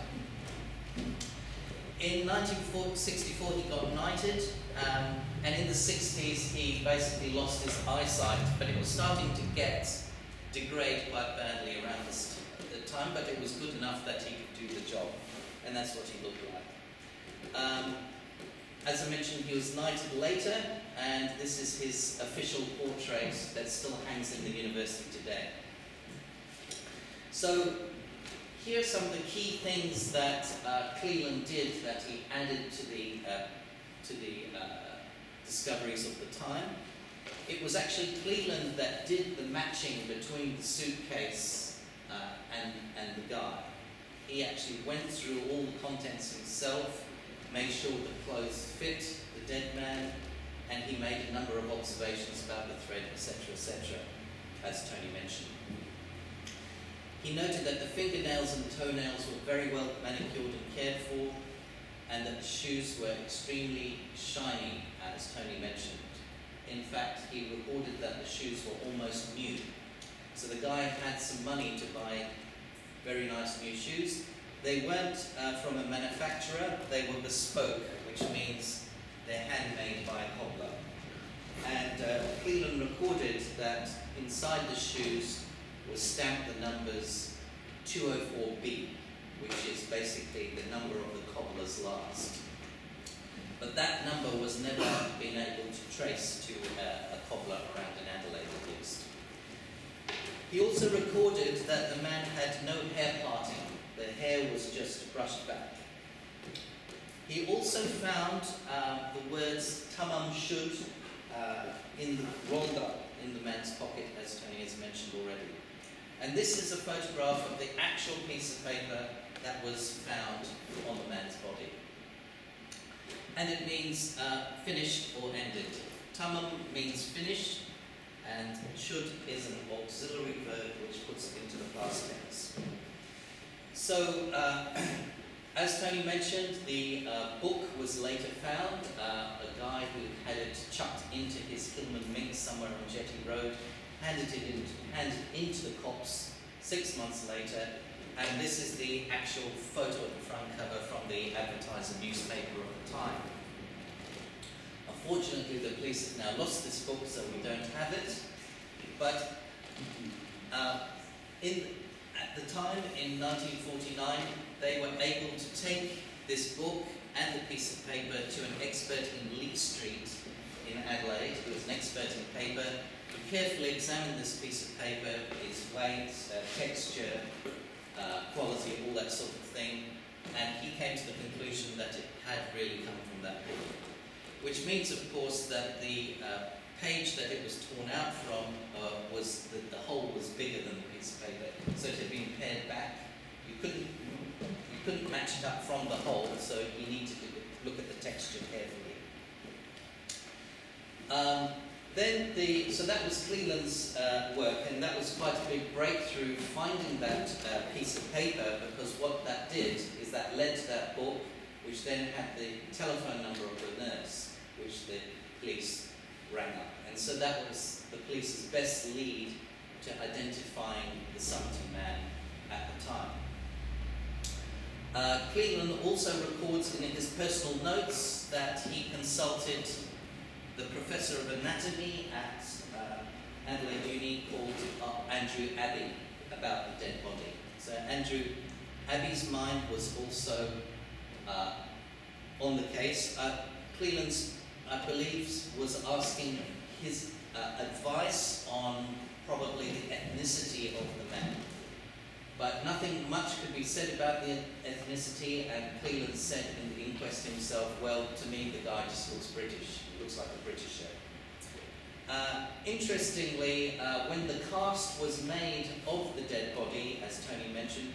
Speaker 7: In 1964, he got knighted, um, and in the 60s, he basically lost his eyesight, but it was starting to get degrade quite badly around this time, but it was good enough that he could do the job, and that's what he looked like. Um, as I mentioned, he was knighted later, and this is his official portrait that still hangs in the university today. So, here are some of the key things that uh, Cleland did that he added to the, uh, to the uh, discoveries of the time. It was actually Cleland that did the matching between the suitcase uh, and, and the guy. He actually went through all the contents himself, made sure the clothes fit the dead man, and he made a number of observations about the thread, etc., etc., as Tony mentioned. He noted that the fingernails and toenails were very well manicured and cared for, and that the shoes were extremely shiny, as Tony mentioned. In fact, he reported that the shoes were almost new. So the guy had some money to buy very nice new shoes. They weren't uh, from a manufacturer, they were bespoke, which which means they're handmade by a cobbler. And uh, Cleland recorded that inside the shoes was stamped the numbers 204B, which is basically the number of the cobbler's last. But that number was never been able to trace to uh, a cobbler around in Adelaide at least. He also recorded that the man had no hair parting, the hair was just brushed back. He also found uh, the words tamam shud uh, in the, rolled up in the man's pocket, as Tony has mentioned already. And this is a photograph of the actual piece of paper that was found on the man's body. And it means uh, finished or ended. Tamam means finished, and shud is an auxiliary verb which puts it into the past tense. So, uh, as Tony mentioned, the uh, book was later found. Uh, a guy who had it chucked into his Hillman Minx somewhere on Jetty Road handed it into, handed into the cops six months later, and this is the actual photo at the front cover from the advertiser newspaper of the time. Unfortunately, the police have now lost this book, so we don't have it. But uh, in, at the time, in 1949, they were able to take this book and the piece of paper to an expert in Lee Street in Adelaide, who was an expert in paper, carefully examined this piece of paper, its weight, uh, texture, uh, quality, all that sort of thing, and he came to the conclusion that it had really come from that book. Which means, of course, that the uh, page that it was torn out from uh, was that the hole was bigger than the piece of paper, so it had been pared back. You couldn't you couldn't match it up from the hole, so you needed to look at the texture carefully. Um, then the so that was Cleland's uh, work, and that was quite a big breakthrough finding that uh, piece of paper because what that did is that led to that book, which then had the telephone number of the nurse, which the police rang up, and so that was the police's best lead to identifying the Somerton man at the time. Uh, Cleland also records in his personal notes that he consulted the professor of anatomy at uh, Adelaide Uni called uh, Andrew Abbie about the dead body. So Andrew Abbie's mind was also uh, on the case. Uh, Cleland's, I believe, was asking his uh, advice on probably the ethnicity of the man. But nothing much could be said about the ethnicity, and Cleland said in the inquest himself, well, to me the guy just looks British, looks like a Britisher. Uh, interestingly, uh, when the cast was made of the dead body, as Tony mentioned,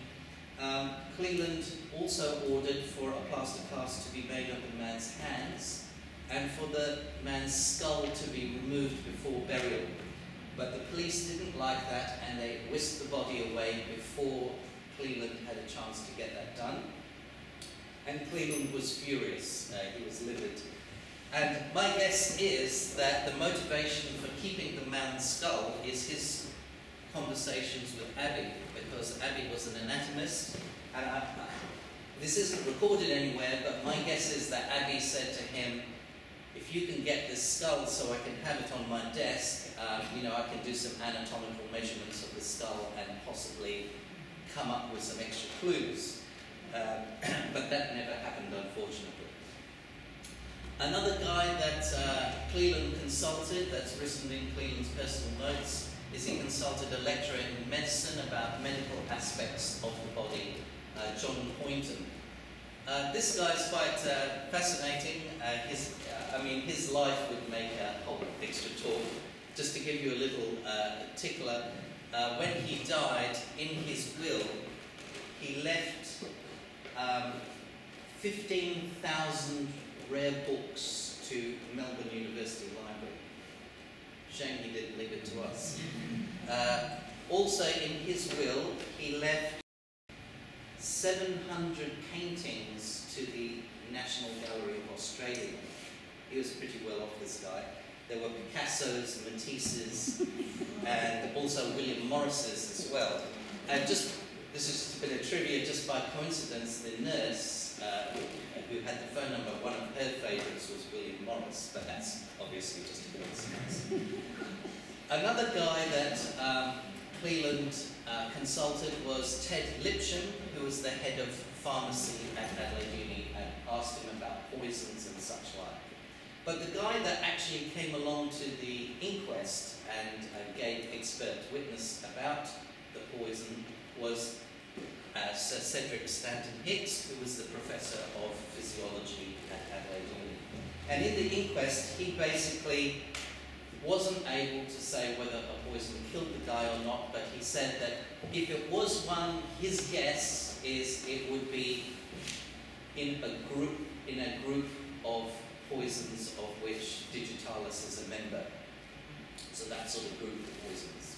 Speaker 7: um, Cleland also ordered for a plaster cast to be made of the man's hands and for the man's skull to be removed before burial. But the police didn't like that and they whisked the body away before Cleland had a chance to get that done. And Cleland was furious, uh, he was livid. And my guess is that the motivation for keeping the man's skull is his conversations with Abbie, because Abbie was an anatomist. And I, I, this isn't recorded anywhere, but my guess is that Abbie said to him, if you can get this skull so I can have it on my desk, uh, you know, I can do some anatomical measurements of the skull and possibly come up with some extra clues. Uh, but that never happened, unfortunately. Another guy that uh, Cleland consulted, that's written in Cleland's personal notes, is he consulted a lecturer in medicine about medical aspects of the body, uh, John Poynton. Uh, this guy's quite uh, fascinating. Uh, his, uh, I mean, his life would make a whole extra talk. Just to give you a little tickler, when he died, in his will, he left um, 15,000 rare books to Melbourne University Library. Shame he didn't leave it to us. Uh, also, in his will, he left 700 paintings to the National Gallery of Australia. He was pretty well off, this guy. There were Picasso's, Matisse's, and also William Morris's as well. And just, this is just a bit of trivia, just by coincidence, the nurse uh, who had the phone number, one of her favourites was William Morris, but that's obviously just a coincidence. Another guy that um, Cleland uh, consulted was Ted Lipsham, who was the head of pharmacy at Adelaide Uni, and asked him about poisons and such like. But the guy that actually came along to the inquest and uh, gave expert witness about the poison was uh, Sir Cedric Stanton Hicks, who was the professor of physiology at Adelaide Uni. And in the inquest, he basically wasn't able to say whether a poison killed the guy or not, but he said that if it was one, his guess is it would be in a group in a group of poisons of which digitalis is a member. So that sort of group of poisons.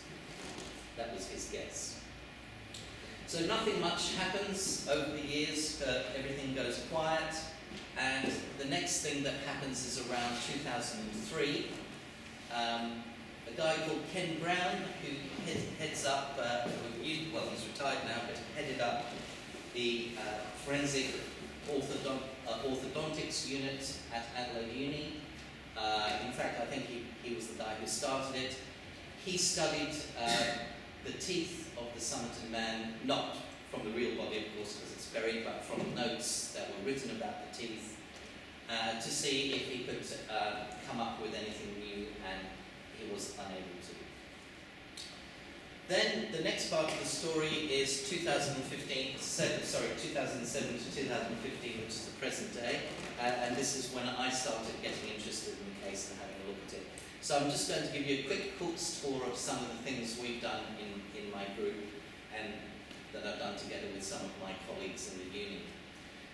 Speaker 7: That was his guess. So nothing much happens over the years, everything goes quiet. And the next thing that happens is around 2003. Um, a guy called Ken Brown, who head, heads up, uh, well, he's retired now, but headed up the uh, forensic orthodont, uh, orthodontics unit at Adelaide Uni. Uh, in fact, I think he, he was the guy who started it. He studied uh, the teeth of the Somerton man, not from the real body, of course, because it's buried, but from notes that were written about the teeth uh, to see if he could uh, come up with anything new, and he was unable to. Then the next part of the story is 2015, seven, sorry, 2007 to 2015, which is the present day, uh, and this is when I started getting interested in the case and having a look at it. So I'm just going to give you a quick Cook's tour of some of the things we've done in, in my group and that I've done together with some of my colleagues in the uni.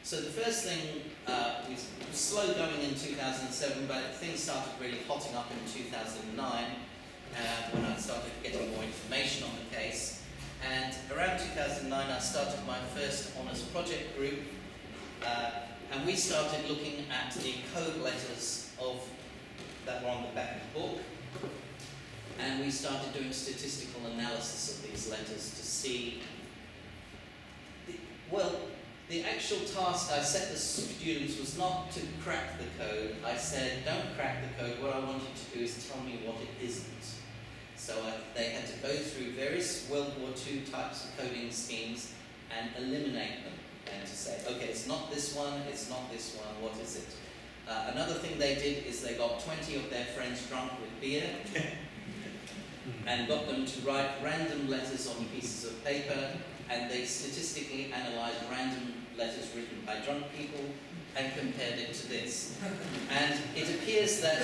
Speaker 7: So the first thing uh, was slow going in 2007, but things started really hotting up in 2009 uh, when I started getting more information on the case. And around 2009, I started my first honours project group, uh, and we started looking at the code letters of that were on the back of the book, and we started doing statistical analysis of these letters to see. The, well, the actual task I set the students was not to crack the code. I said, don't crack the code. What I want you to do is tell me what it isn't. So I, they had to go through various World War II types of coding schemes and eliminate them and to say, okay, it's not this one, it's not this one, what is it? Uh, another thing they did is they got 20 of their friends drunk with beer and got them to write random letters on pieces of paper and they statistically analysed random letters written by drunk people and compared it to this. And it appears that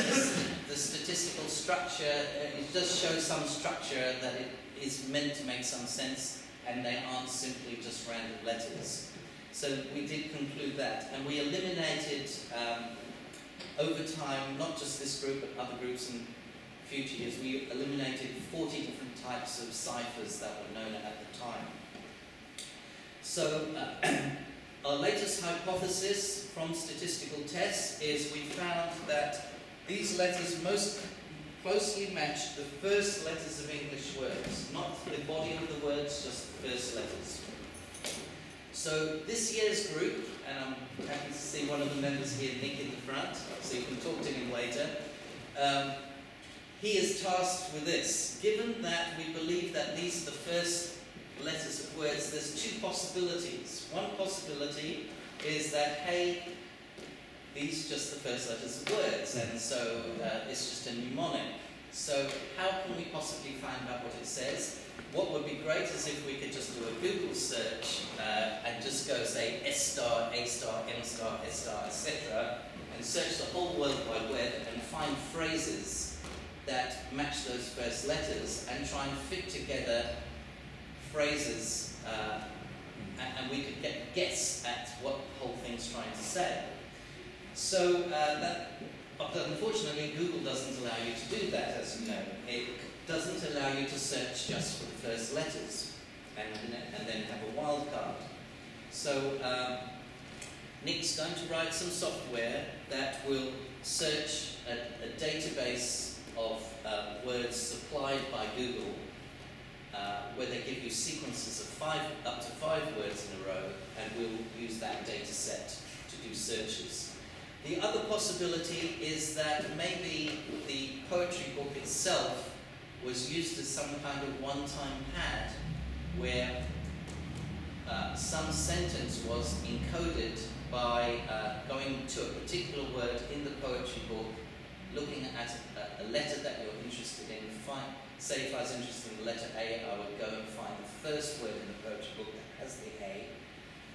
Speaker 7: the statistical structure, uh, it does show some structure that it is meant to make some sense and they aren't simply just random letters. So we did conclude that and we eliminated um, over time, not just this group but other groups in future years, we eliminated 40 different types of ciphers that were known at the time. So uh, our latest hypothesis from statistical tests is we found that these letters most closely match the first letters of English words, not the body of the words, just the first letters. So this year's group, and I'm happy to see one of the members here, Nick, in the front, so you can talk to him later. Um, he is tasked with this. Given that we believe that these are the first letters of words, there's two possibilities. One possibility is that, hey, these are just the first letters of words, and so uh, it's just a mnemonic. So how can we possibly find out what it says? What would be great is if we could just do a Google search uh, and just go say S star, A star, M star, S star, etc., and search the whole World Wide Web and find phrases that match those first letters and try and fit together phrases uh, and, we could get guess at what the whole thing's trying to say. So uh, that, unfortunately Google doesn't allow you to do that, as you know. It doesn't allow you to search just for the first letters and, and then have a wildcard. So um, Nick's going to write some software that will search a, a database of uh, words supplied by Google uh, where they give you sequences of five, up to five words in a row, and we'll use that data set to do searches. The other possibility is that maybe the poetry book itself was used as some kind of one-time pad where uh, some sentence was encoded by uh, going to a particular word in the poetry book, looking at a, a letter that you're interested in. Find, say if I was interested in the letter A, I would go and find the first word in the poetry book that has the A,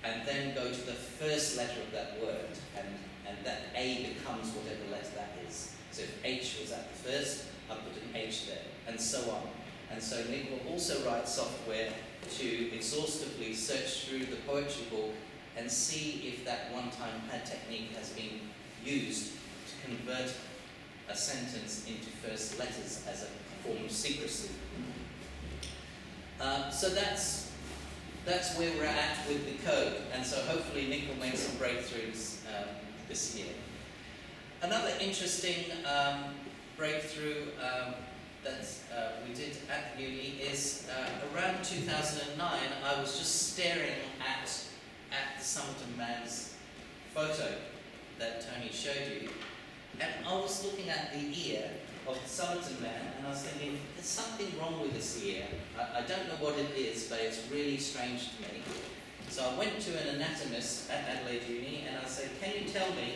Speaker 7: and then go to the first letter of that word, and, and that A becomes whatever letter that is. So if H was at the first, I put an H there, and so on. And so Nick will also write software to exhaustively search through the poetry book and see if that one-time pad technique has been used to convert a sentence into first letters as a form of secrecy. Uh, so that's that's where we're at with the code, and so hopefully Nick will make some breakthroughs um, this year. Another interesting um, breakthrough um, that uh, we did at uni is uh, around 2009. I was just staring at at the Somerton man's photo that Tony showed you, and I was looking at the ear of the Somerton man, and I was thinking, there's something wrong with this ear. I, I don't know what it is, but it's really strange to me. So I went to an anatomist at Adelaide Uni, and I said, can you tell me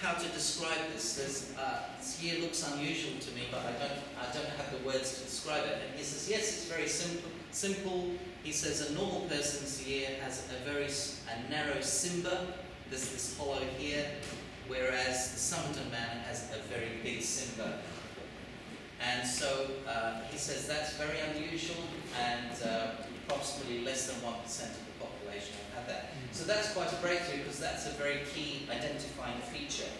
Speaker 7: how to describe this. Uh, this year looks unusual to me, but I don't, I don't have the words to describe it. And he says, yes, it's very simple. Simple. He says a normal person's ear has a very a narrow cymba. There's this hollow here, whereas the Somerton man has a very big cymba. And so uh, he says that's very unusual, and uh, approximately less than 1% of the population have that. So that's quite a breakthrough because that's a very key identifying feature.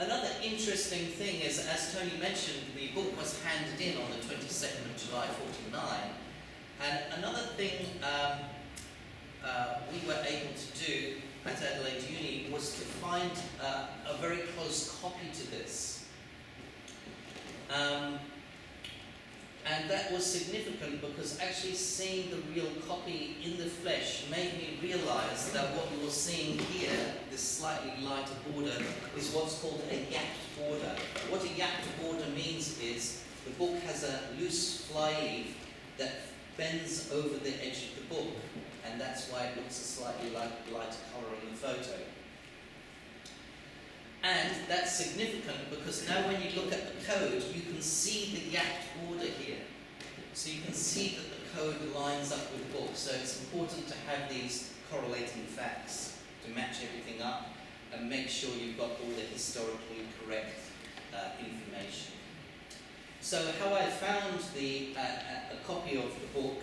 Speaker 7: Another interesting thing is, as Tony mentioned, the book was handed in on the 22nd of July 49. And another thing um, uh, we were able to do at Adelaide Uni was to find uh, a very close copy to this. Um, and that was significant because actually seeing the real copy in the flesh made me realize that what you're seeing here, this slightly lighter border, is what's called a yapped border. What a yapped border means is the book has a loose fly leaf that bends over the edge of the book, and that's why it looks a slightly light, lighter colour in the photo. And that's significant because now when you look at the code, you can see the yapped order here. So you can see that the code lines up with the book. So it's important to have these correlating facts to match everything up and make sure you've got all the historically correct uh, information. So how I found the, uh, a copy of the book,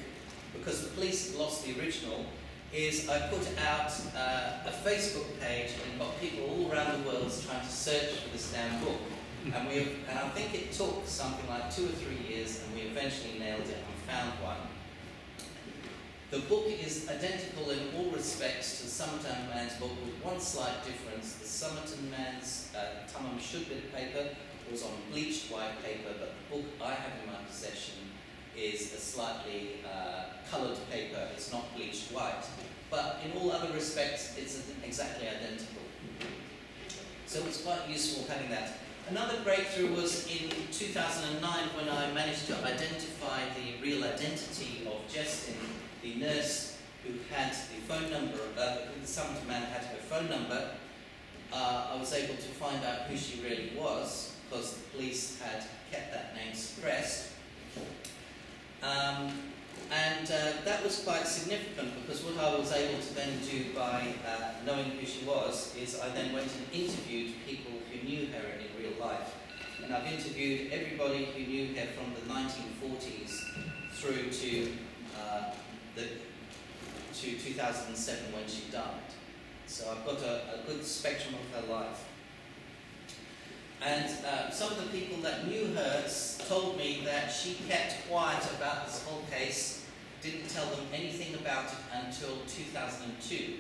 Speaker 7: because the police lost the original, is I put out uh, a Facebook page and got people all around the world trying to search for this damn book. And we and I think it took something like two or three years, and we eventually nailed it and found one. The book is identical in all respects to the Somerton Man's book, with one slight difference. The Somerton Man's uh, Tamam Shud bit paper was on bleached white paper, but the book I have in my possession is a slightly uh, coloured paper. It's not bleached white. But in all other respects, it's exactly identical. So it's quite useful having that. Another breakthrough was in 2009 when I managed to identify the real identity of Jestyn, the nurse who had the phone number, uh, the Somerton man had her phone number. Uh, I was able to find out who she really was because the police had kept that name suppressed. Um, and uh, that was quite significant because what I was able to then do by uh, knowing who she was is I then went and interviewed people who knew her in real life. And I've interviewed everybody who knew her from the 1940s through to, uh, the, to 2007 when she died. So I've got a, a good spectrum of her life. And uh, some of the people that knew her told me that she kept quiet about this whole case, didn't tell them anything about it until 2002.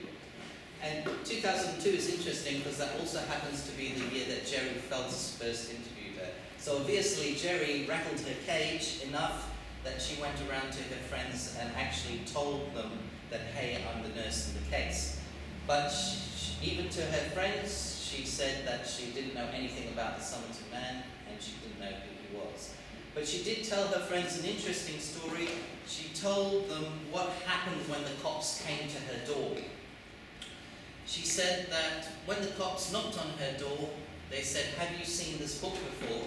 Speaker 7: And 2002 is interesting because that also happens to be the year that Gerry Feltus first interviewed her. So obviously Gerry rattled her cage enough that she went around to her friends and actually told them that, hey, I'm the nurse in the case. But sh even to her friends, she said that she didn't know anything about the Somerton man and she didn't know who he was. But she did tell her friends an interesting story. She told them what happened when the cops came to her door. She said that when the cops knocked on her door, they said, Have you seen this book before?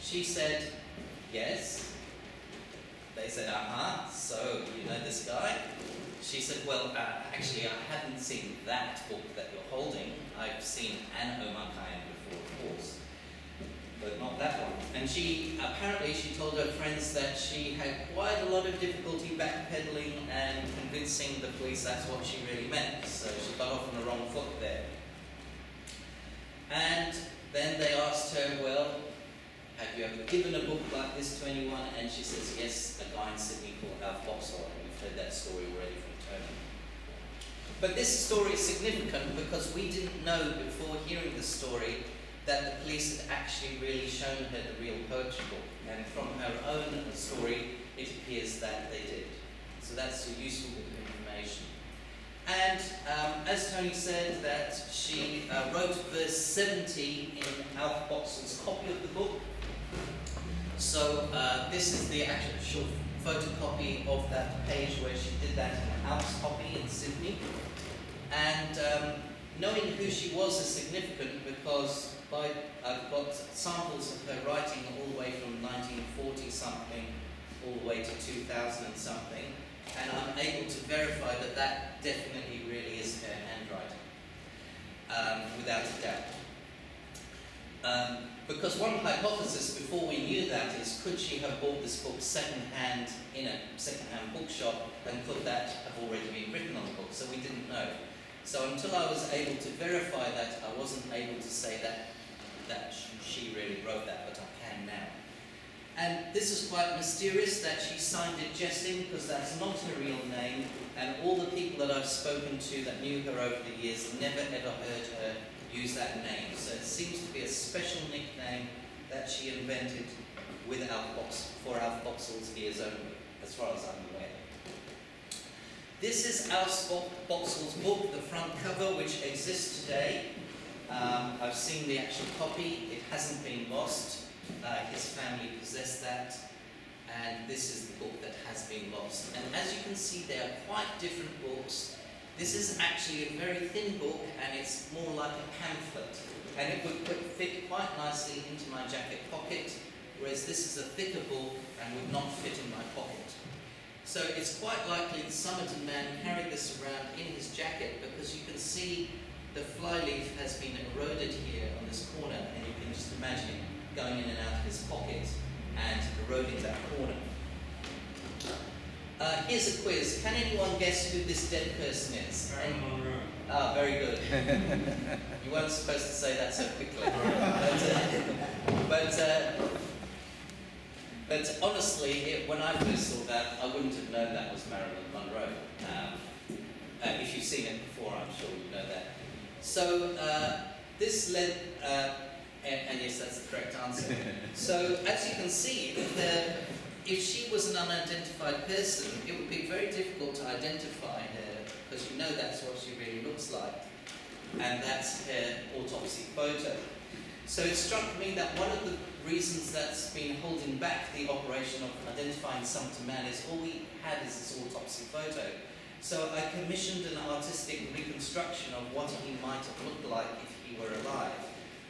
Speaker 7: She said, Yes. They said, Uh huh, so you know this guy? She said, Well, uh, actually, I haven't seen that book that you're holding. I've seen An Khayyam before, of course, but not that one. And she apparently she told her friends that she had quite a lot of difficulty backpedaling and convincing the police that's what she really meant. So she got off on the wrong foot there. And then they asked her, Well, have you ever given a book like this to anyone? And she says, Yes, a guy in Sydney called Alf Boxall. And we've heard that story already from Tony. But this story is significant because we didn't know before hearing the story that the police had actually really shown her the real poetry book. And from her own story, it appears that they did. So that's a useful bit of information. And um, as Tony said, that she uh, wrote verse 70 in Alf Boxall's copy of the book. So uh, this is the actual short photocopy of that page where she did that in Alf's copy in Sydney. And um, knowing who she was is significant because by, I've got samples of her writing all the way from 1940 something all the way to 2000 and something, and I'm able to verify that that definitely really is her handwriting, um, without a doubt. Um, because one hypothesis before we knew that is could she have bought this book second-hand in a second-hand bookshop and could that have already been written on the book? So we didn't know. So until I was able to verify that, I wasn't able to say that, that she really wrote that, but I can now. And this is quite mysterious that she signed it Jestyn because that's not her real name. And all the people that I've spoken to that knew her over the years never ever heard her use that name. So it seems to be a special nickname that she invented with Alf Box, for Alf Boxall's ears only, as far as I'm aware. This is Alf Boxall's book, the front cover, which exists today. Um, I've seen the actual copy. It hasn't been lost. Uh, his family possessed that, and this is the book that has been lost. And as you can see, they are quite different books. This is actually a very thin book, and it's more like a pamphlet. And it would fit quite nicely into my jacket pocket, whereas this is a thicker book and would not fit in my pocket. So it's quite likely the Somerton man carried this around in his jacket because you can see the flyleaf has been eroded here on this corner, and you can just imagine it going in and out of his pocket and eroding that corner. Uh, here's a quiz. Can anyone guess who this dead person is?
Speaker 5: Marilyn Monroe.
Speaker 7: Ah, very good. you weren't supposed to say that so quickly. but, uh, but, uh, but honestly, it, when I first saw that, I wouldn't have known that was Marilyn Monroe. Um, uh, if you've seen it before, I'm sure you know that. So uh, this led uh, and, and, yes, that's the correct answer. so as you can see, the, if she was an unidentified person, it would be very difficult to identify her because you know that's what she really looks like. And that's her autopsy photo. So it struck me that one of the reasons that's been holding back the operation of identifying Somerton Man is all we had is this autopsy photo. So I commissioned an artistic reconstruction of what he might have looked like if he were alive.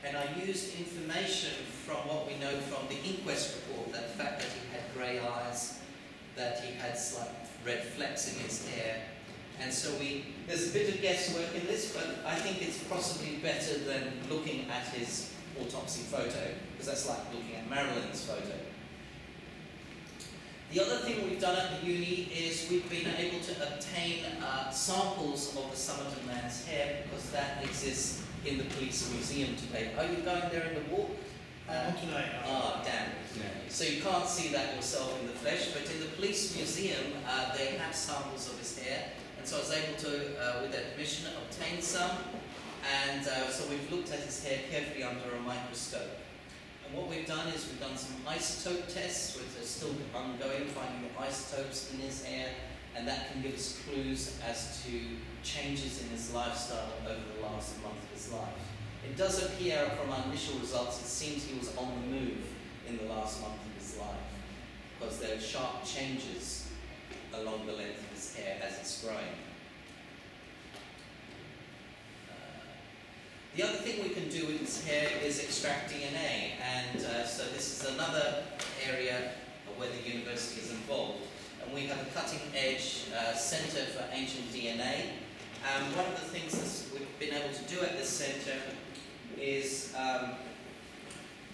Speaker 7: And I used information from what we know from the inquest report, that fact that he grey eyes, that he had slight red flecks in his hair. And so we, there's a bit of guesswork in this, but I think it's possibly better than looking at his autopsy photo, because that's like looking at Marilyn's photo. The other thing we've done at the uni is we've been able to obtain uh, samples of the Somerton man's hair, because that exists in the police museum today. Are you going there in the walk?
Speaker 2: Uh, Not today.
Speaker 7: Ah, damn. So you can't see that yourself in the flesh, but in the police museum, uh, they have samples of his hair, and so I was able to, uh, with their permission, obtain some, and uh, so we've looked at his hair carefully under a microscope. and what we've done is we've done some isotope tests, which are still ongoing, finding the isotopes in his hair, and that can give us clues as to changes in his lifestyle over the last month of his life. It does appear from our initial results, it seems he was on the move in the last month life, because there are sharp changes along the length of his hair as it's growing. Uh, The other thing we can do with his hair is extract DNA, and uh, so this is another area where the university is involved. And we have a cutting edge uh, centre for ancient DNA. And one of the things that we've been able to do at this centre is um,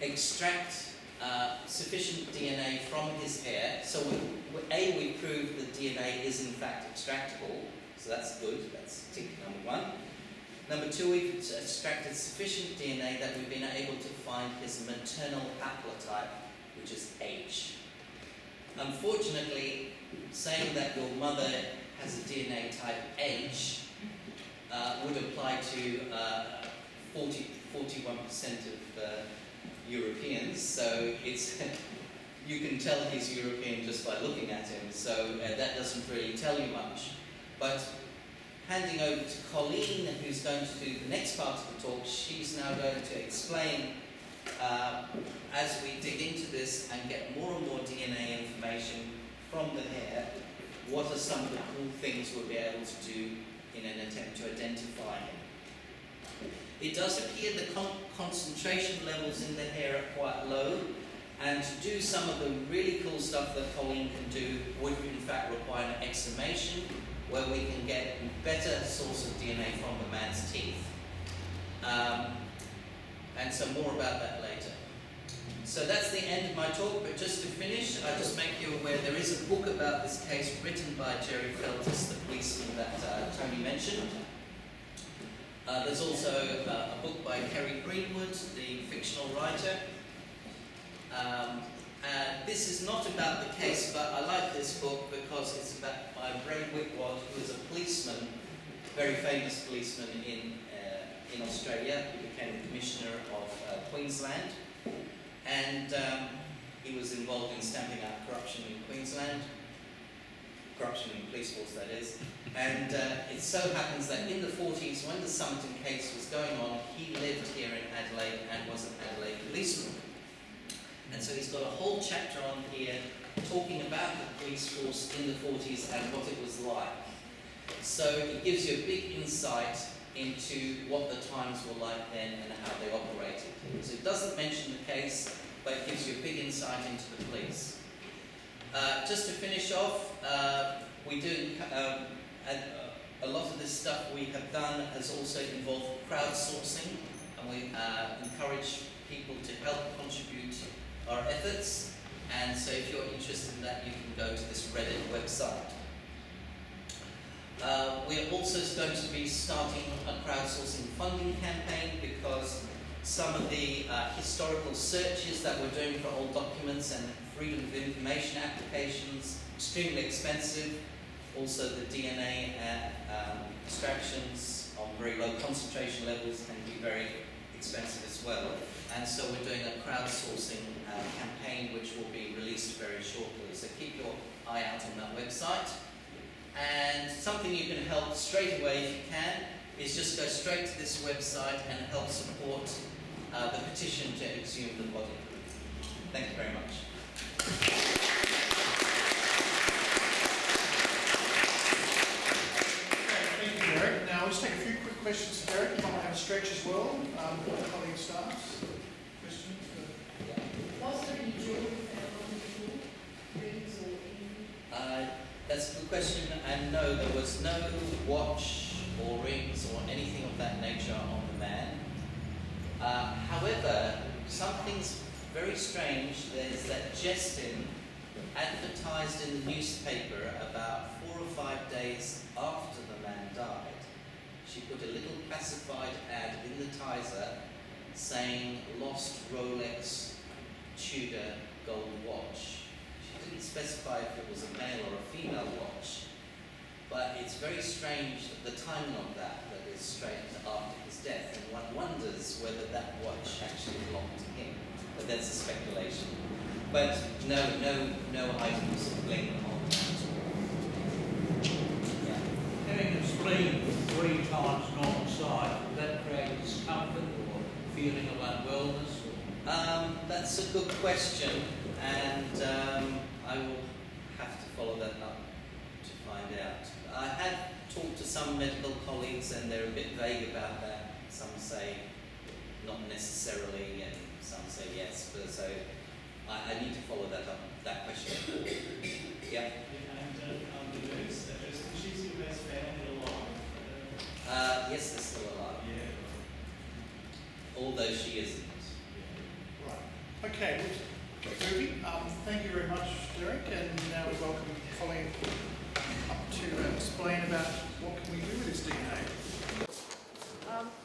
Speaker 7: extract uh, sufficient DNA from his hair. So, we, we, A, we proved that DNA is in fact extractable, so that's good, that's tick number one. Number two, we've extracted sufficient DNA that we've been able to find his maternal haplotype, which is H. Unfortunately, saying that your mother has a DNA type H uh, would apply to uh, 40, 41% of uh, Europeans, so it's you can tell he's European just by looking at him, so uh, that doesn't really tell you much. But handing over to Colleen, who's going to do the next part of the talk. She's now going to explain, uh, as we dig into this and get more and more DNA information from the hair, what are some of the cool things we'll be able to do in an attempt to identify him. It does appear the con concentration levels in the hair are quite low, and to do some of the really cool stuff that Colleen can do would in fact require an exhumation where we can get a better source of DNA from the man's teeth. Um, and so more about that later. So that's the end of my talk, but just to finish, I just make you aware there is a book about this case written by Gerry Feltus, the policeman that uh, Tony mentioned. Uh, there's also uh, a book by Kerry Greenwood, the fictional writer. Um, and this is not about the case, but I like this book because it's about by Ray Whitrod, who is a policeman, very famous policeman in, uh, in Australia. He became Commissioner of uh, Queensland. And um, he was involved in stamping out corruption in Queensland. Corruption in police force, that is. And uh, it so happens that in the 40s, when the Somerton case was going on, he lived here in Adelaide and was an Adelaide policeman. And so he's got a whole chapter on here talking about the police force in the 40s and what it was like. So it gives you a big insight into what the times were like then and how they operated. So it doesn't mention the case, but it gives you a big insight into the police. Uh, just to finish off, uh, we do um, a, a lot of this stuff we have done has also involved crowdsourcing, and we uh, encourage people to help contribute our efforts. And so if you're interested in that, you can go to this Reddit website. Uh, we're also going to be starting a crowdsourcing funding campaign because some of the uh, historical searches that we're doing for old documents and freedom of information applications, extremely expensive. Also the DNA uh, um, extractions on very low concentration levels can be very expensive as well. And so we're doing a crowdsourcing uh, campaign which will be released very shortly. So keep your eye out on that website. And something you can help straight away if you can is just go straight to this website and help support uh, the petition to exhume the body. Thank you very much.
Speaker 2: Questions for Derek. You might have a stretch as well. Um, before the colleague starts. Questions?
Speaker 8: Was there any jewelry found on the floor? Rings or anything?
Speaker 7: Uh, that's a good question, and no, there was no watch or rings or anything of that nature on the man. Uh, however, something's very strange. There's that Jestyn advertised in the newspaper about four or five days after the man died. She put a little classified ad in the Tizer saying lost Rolex Tudor gold watch. She didn't specify if it was a male or a female watch, but it's very strange that the timing of that that is straight after his death, and one wonders whether that watch actually belonged to him. But that's a speculation. But no, no, no items linked on that. Yeah.
Speaker 3: Having explained three times normal size, would that create discomfort or feeling of unwellness?
Speaker 7: Um, that's a good question, and um, I will have to follow that up to find out. I have talked to some medical colleagues, and they're a bit vague about that. Some say not necessarily, and some say yes. But so I, I need to follow that up. That question. Yeah.
Speaker 9: And uh, um, the nurse, uh, is she's your family alive?
Speaker 7: Uh, yes, they're still alive,
Speaker 9: yeah.
Speaker 7: although she isn't.
Speaker 2: Right. Okay, we'll moving. Um, thank you very much, Derek, and now we welcome Colleen up to uh, explain about what can we do with this DNA.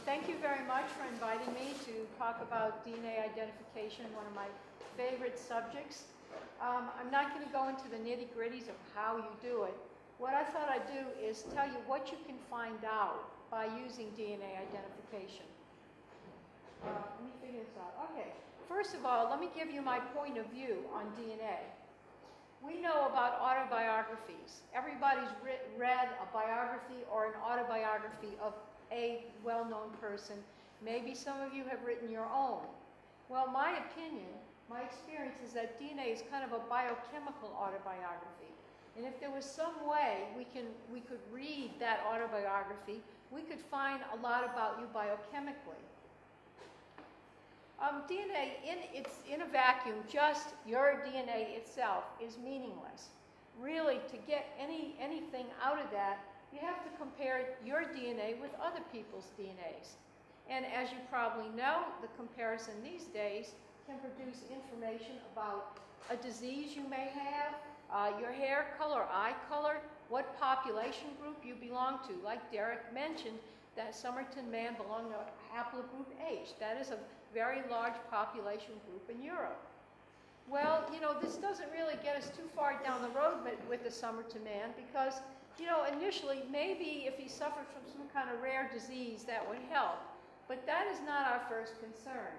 Speaker 10: Thank you very much for inviting me to talk about DNA identification, one of my favorite subjects. Um, I'm not going to go into the nitty-gritties of how you do it. What I thought I'd do is tell you what you can find out by using DNA identification. Uh, Let me figure this out. Okay, first of all, let me give you my point of view on DNA. We know about autobiographies. Everybody's read a biography or an autobiography of a well-known person. Maybe some of you have written your own. Well, my opinion, my experience is that DNA is kind of a biochemical autobiography. And if there was some way we can we could read that autobiography, we could find a lot about you biochemically. Um, DNA in its in a vacuum, just your DNA itself is meaningless. Really, to get any anything out of that, you have to compare your DNA with other people's DNAs. And as you probably know, the comparison these days can produce information about a disease you may have, uh, your hair color, eye color, what population group you belong to. Like Derek mentioned, that Somerton man belonged to haplogroup H. That is a very large population group in Europe. Well, you know, this doesn't really get us too far down the road with, with the Somerton man because, you know, initially maybe if he suffered from some kind of rare disease that would help. But that is not our first concern.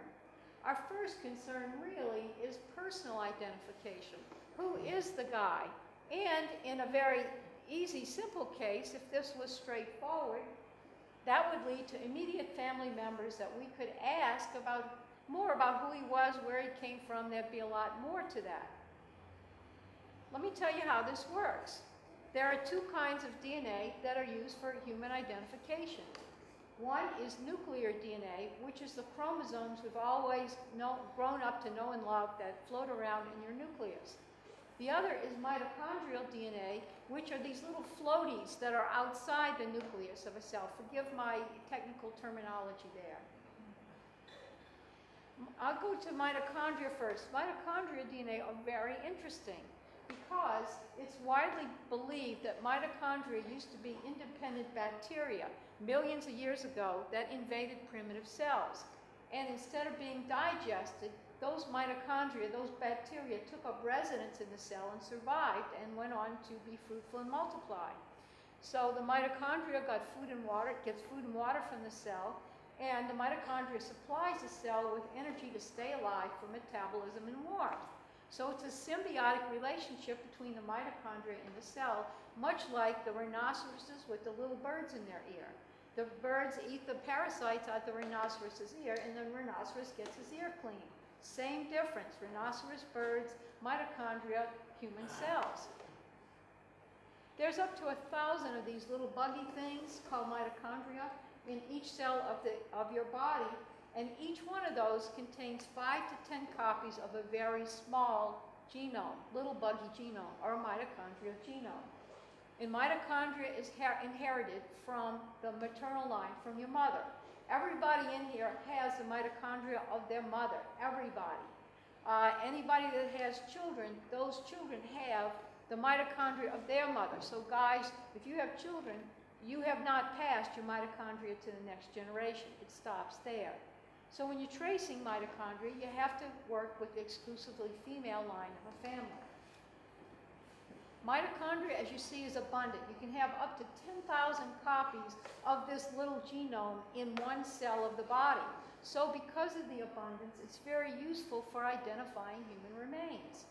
Speaker 10: Our first concern really is personal identification. Who is the guy? And in a very easy, simple case, if this was straightforward, that would lead to immediate family members that we could ask about more about who he was, where he came from. There'd be a lot more to that. Let me tell you how this works. There are two kinds of DNA that are used for human identification. One is nuclear DNA, which is the chromosomes we've always grown up to know and love that float around in your nucleus. The other is mitochondrial DNA, which are these little floaties that are outside the nucleus of a cell. Forgive my technical terminology there. I'll go to mitochondria first. Mitochondria DNA are very interesting because it's widely believed that mitochondria used to be independent bacteria millions of years ago that invaded primitive cells. And instead of being digested, those mitochondria, those bacteria, took up residence in the cell and survived and went on to be fruitful and multiply. So the mitochondria got food and water, it gets food and water from the cell, and the mitochondria supplies the cell with energy to stay alive for metabolism and warmth. So it's a symbiotic relationship between the mitochondria and the cell, much like the rhinoceroses with the little birds in their ear. The birds eat the parasites out the rhinoceros's ear, and the rhinoceros gets his ear clean. Same difference, rhinoceros, birds, mitochondria, human cells. There's up to a thousand of these little buggy things called mitochondria in each cell of, the, of your body, and each one of those contains five to ten copies of a very small genome, little buggy genome, or a mitochondrial genome. And mitochondria is her- inherited from the maternal line, from your mother. Everybody in here has the mitochondria of their mother, everybody. Uh, anybody that has children, those children have the mitochondria of their mother. So guys, if you have children, you have not passed your mitochondria to the next generation. It stops there. So when you're tracing mitochondria, you have to work with the exclusively female line of a family. Mitochondria, as you see, is abundant. You can have up to 10,000 copies of this little genome in one cell of the body. So because of the abundance, it's very useful for identifying human remains.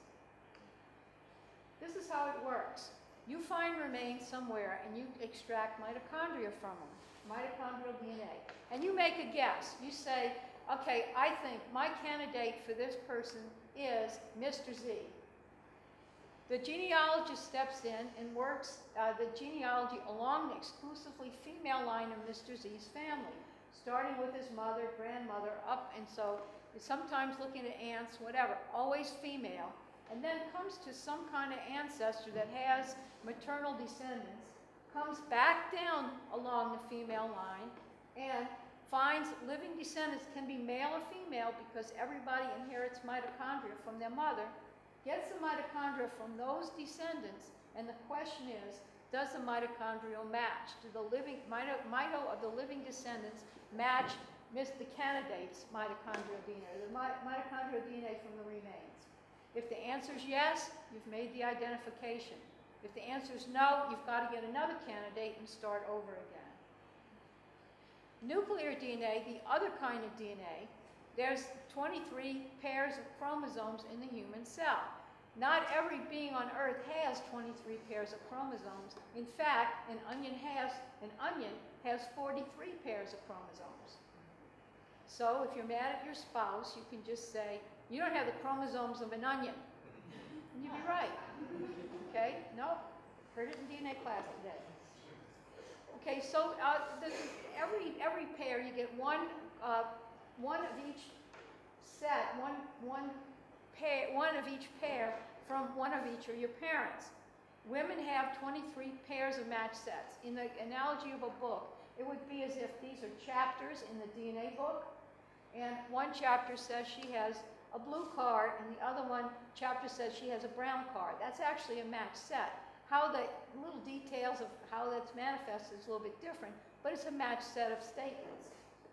Speaker 10: This is how it works. You find remains somewhere and you extract mitochondria from them, mitochondrial DNA, and you make a guess. You say, okay, I think my candidate for this person is Mr. Z. The genealogist steps in and works uh, the genealogy along the exclusively female line of Mr. Z's family, starting with his mother, grandmother, up, and so sometimes looking at aunts, whatever, always female, and then comes to some kind of ancestor that has maternal descendants, comes back down along the female line, and finds living descendants can be male or female because everybody inherits mitochondria from their mother, gets the mitochondria from those descendants, and the question is, does the mitochondrial match? Do the living mito, mito of the living descendants match miss the candidate's mitochondrial DNA, the mi- mitochondrial DNA from the remains? If the answer is yes, you've made the identification. If the answer is no, you've got to get another candidate and start over again. Nuclear DNA, the other kind of DNA, there's 23 pairs of chromosomes in the human cell. Not every being on Earth has 23 pairs of chromosomes. In fact, an onion has an onion has 43 pairs of chromosomes. So if you're mad at your spouse, you can just say, "You don't have the chromosomes of an onion," and you'd be right. Okay? No, heard it in DNA class today. Okay, so uh, every every pair you get one uh, one of each set, one one pair, one of each pair from one of each of your parents. Women have 23 pairs of match sets. In the analogy of a book, it would be as if these are chapters in the DNA book, and one chapter says she has a blue card, and the other one chapter says she has a brown card. That's actually a match set. How the little details of how that's manifested is a little bit different, but it's a match set of statements.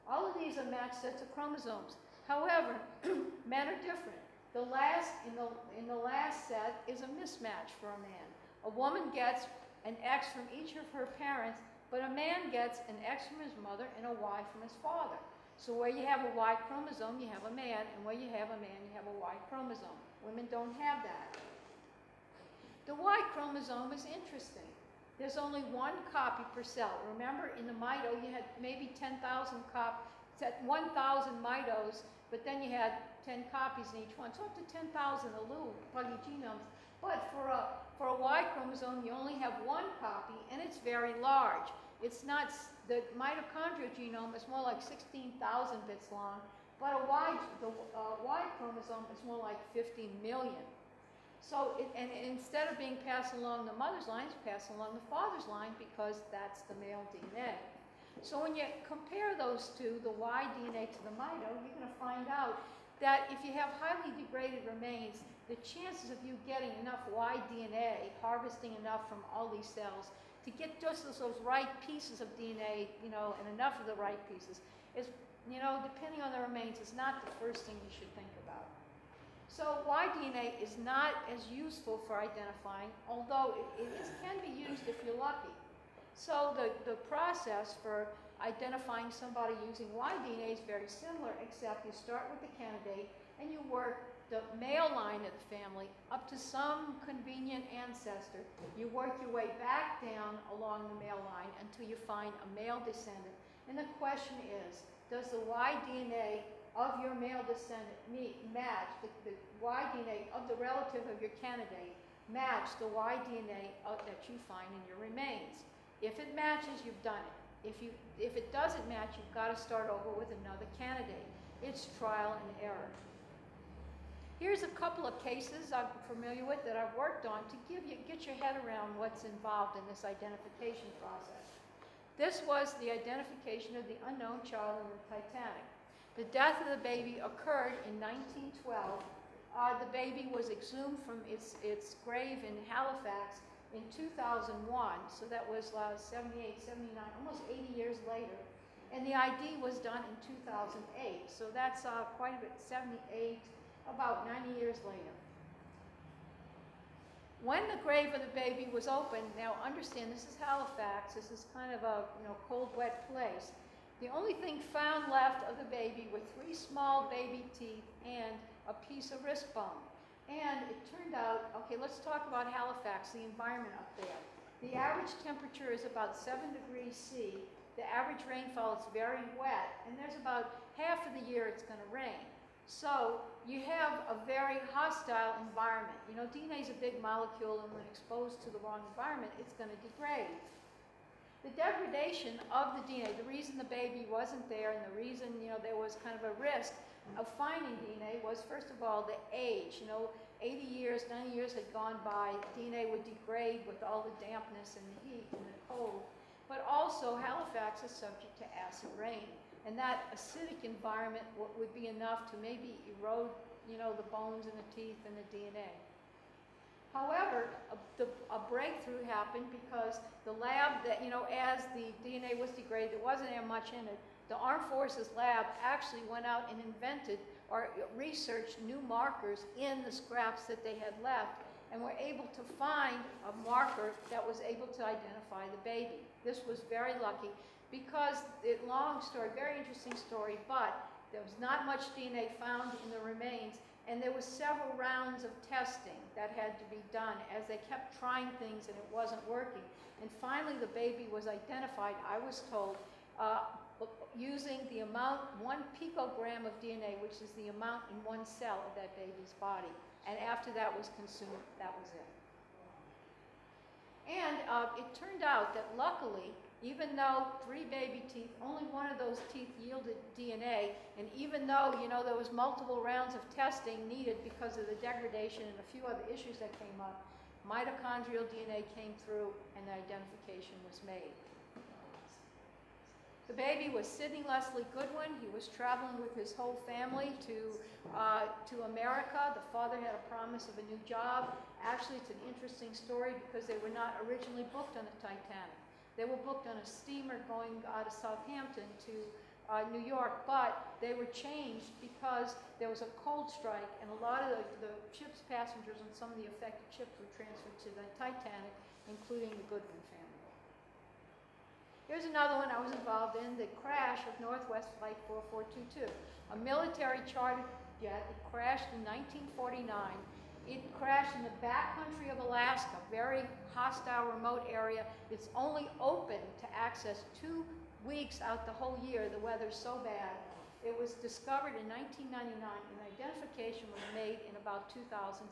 Speaker 10: All of these are match sets of chromosomes. However, men are different. The last in the in the last set is a mismatch for a man. A woman gets an X from each of her parents, but a man gets an X from his mother and a Y from his father. So where you have a Y chromosome, you have a man, and where you have a man, you have a Y chromosome. Women don't have that. The Y chromosome is interesting. There's only one copy per cell. Remember, in the mito, you had maybe 10,000 cop, 1,000 mitos, but then you had 10 copies in each one. So up to 10,000 allele polygenomes. But for a, for a Y chromosome, you only have one copy, and it's very large. It's not, the mitochondrial genome is more like 16,000 bits long, but a Y, the uh, Y chromosome is more like 50 million. So, it, and instead of being passed along the mother's line, it's passed along the father's line because that's the male DNA. So when you compare those two, the Y DNA to the mito, you're going to find out that if you have highly degraded remains, the chances of you getting enough Y DNA, harvesting enough from all these cells, to get just those, right pieces of DNA, you know, and enough of the right pieces, is, you know, depending on the remains, is not the first thing you should think about. So Y-DNA is not as useful for identifying, although it, it is, can be used if you're lucky. So the, the process for identifying somebody using Y-DNA is very similar, except you start with the candidate and you work the male line of the family up to some convenient ancestor. You work your way back down along the male line until you find a male descendant. And the question is, does the Y-DNA of your male descendant meet, match the, the Y-DNA of the relative of your candidate match the Y-DNA of, that you find in your remains. If it matches, you've done it. If, you, if it doesn't match, you've got to start over with another candidate. It's trial and error. Here's a couple of cases I'm familiar with that I've worked on to give you, get your head around what's involved in this identification process. This was the identification of the unknown child in the Titanic. The death of the baby occurred in 1912. Uh, the baby was exhumed from its, its grave in Halifax in 2001, so that was uh, 78, 79, almost 80 years later. And the ID was done in 2008, so that's uh, quite a bit, 78, about 90 years later. When the grave of the baby was opened, now understand this is Halifax, this is kind of a you know cold, wet place. The only thing found left of the baby were three small baby teeth and a piece of wrist bone. And it turned out, okay, let's talk about Halifax, the environment up there. The average temperature is about 7 degrees C. The average rainfall is very wet, and there's about half of the year it's going to rain. So you have a very hostile environment. You know, DNA is a big molecule, and when exposed to the wrong environment, it's going to degrade. The degradation of the DNA, the reason the baby wasn't there, and the reason you know there was kind of a risk of finding DNA was first of all the age. You know, 80 years, 90 years had gone by. DNA would degrade with all the dampness and the heat and the cold. But also Halifax is subject to acid rain. And that acidic environment would be enough to maybe erode, you know, the bones and the teeth and the DNA. However, a, the, a breakthrough happened because the lab that, you know, as the DNA was degraded, there wasn't that much in it. The Armed Forces lab actually went out and invented or researched new markers in the scraps that they had left and were able to find a marker that was able to identify the baby. This was very lucky because, it, long story, very interesting story, but there was not much DNA found in the remains and there was several rounds of testing that had to be done as they kept trying things and it wasn't working. And finally the baby was identified, I was told, uh, using the amount, one picogram of DNA, which is the amount in one cell of that baby's body. And after that was consumed, that was it. And uh, it turned out that luckily, even though three baby teeth, only one of those teeth yielded DNA, and even though, you know, there was multiple rounds of testing needed because of the degradation and a few other issues that came up, mitochondrial DNA came through and the identification was made. The baby was Sidney Leslie Goodwin. He was traveling with his whole family to, uh, to America. The father had a promise of a new job. Actually, it's an interesting story because they were not originally booked on the Titanic. They were booked on a steamer going out of Southampton to uh, New York, but they were changed because there was a cold strike and a lot of the, the ship's passengers on some of the affected ships were transferred to the Titanic, including the Goodwin family. Here's another one I was involved in, the crash of Northwest Flight 4422. A military charter jet, crashed in 1949. It crashed in the backcountry of Alaska, very hostile remote area. It's only open to access two weeks out the whole year. The weather's so bad. It was discovered in 1999 and identification was made in about 2007.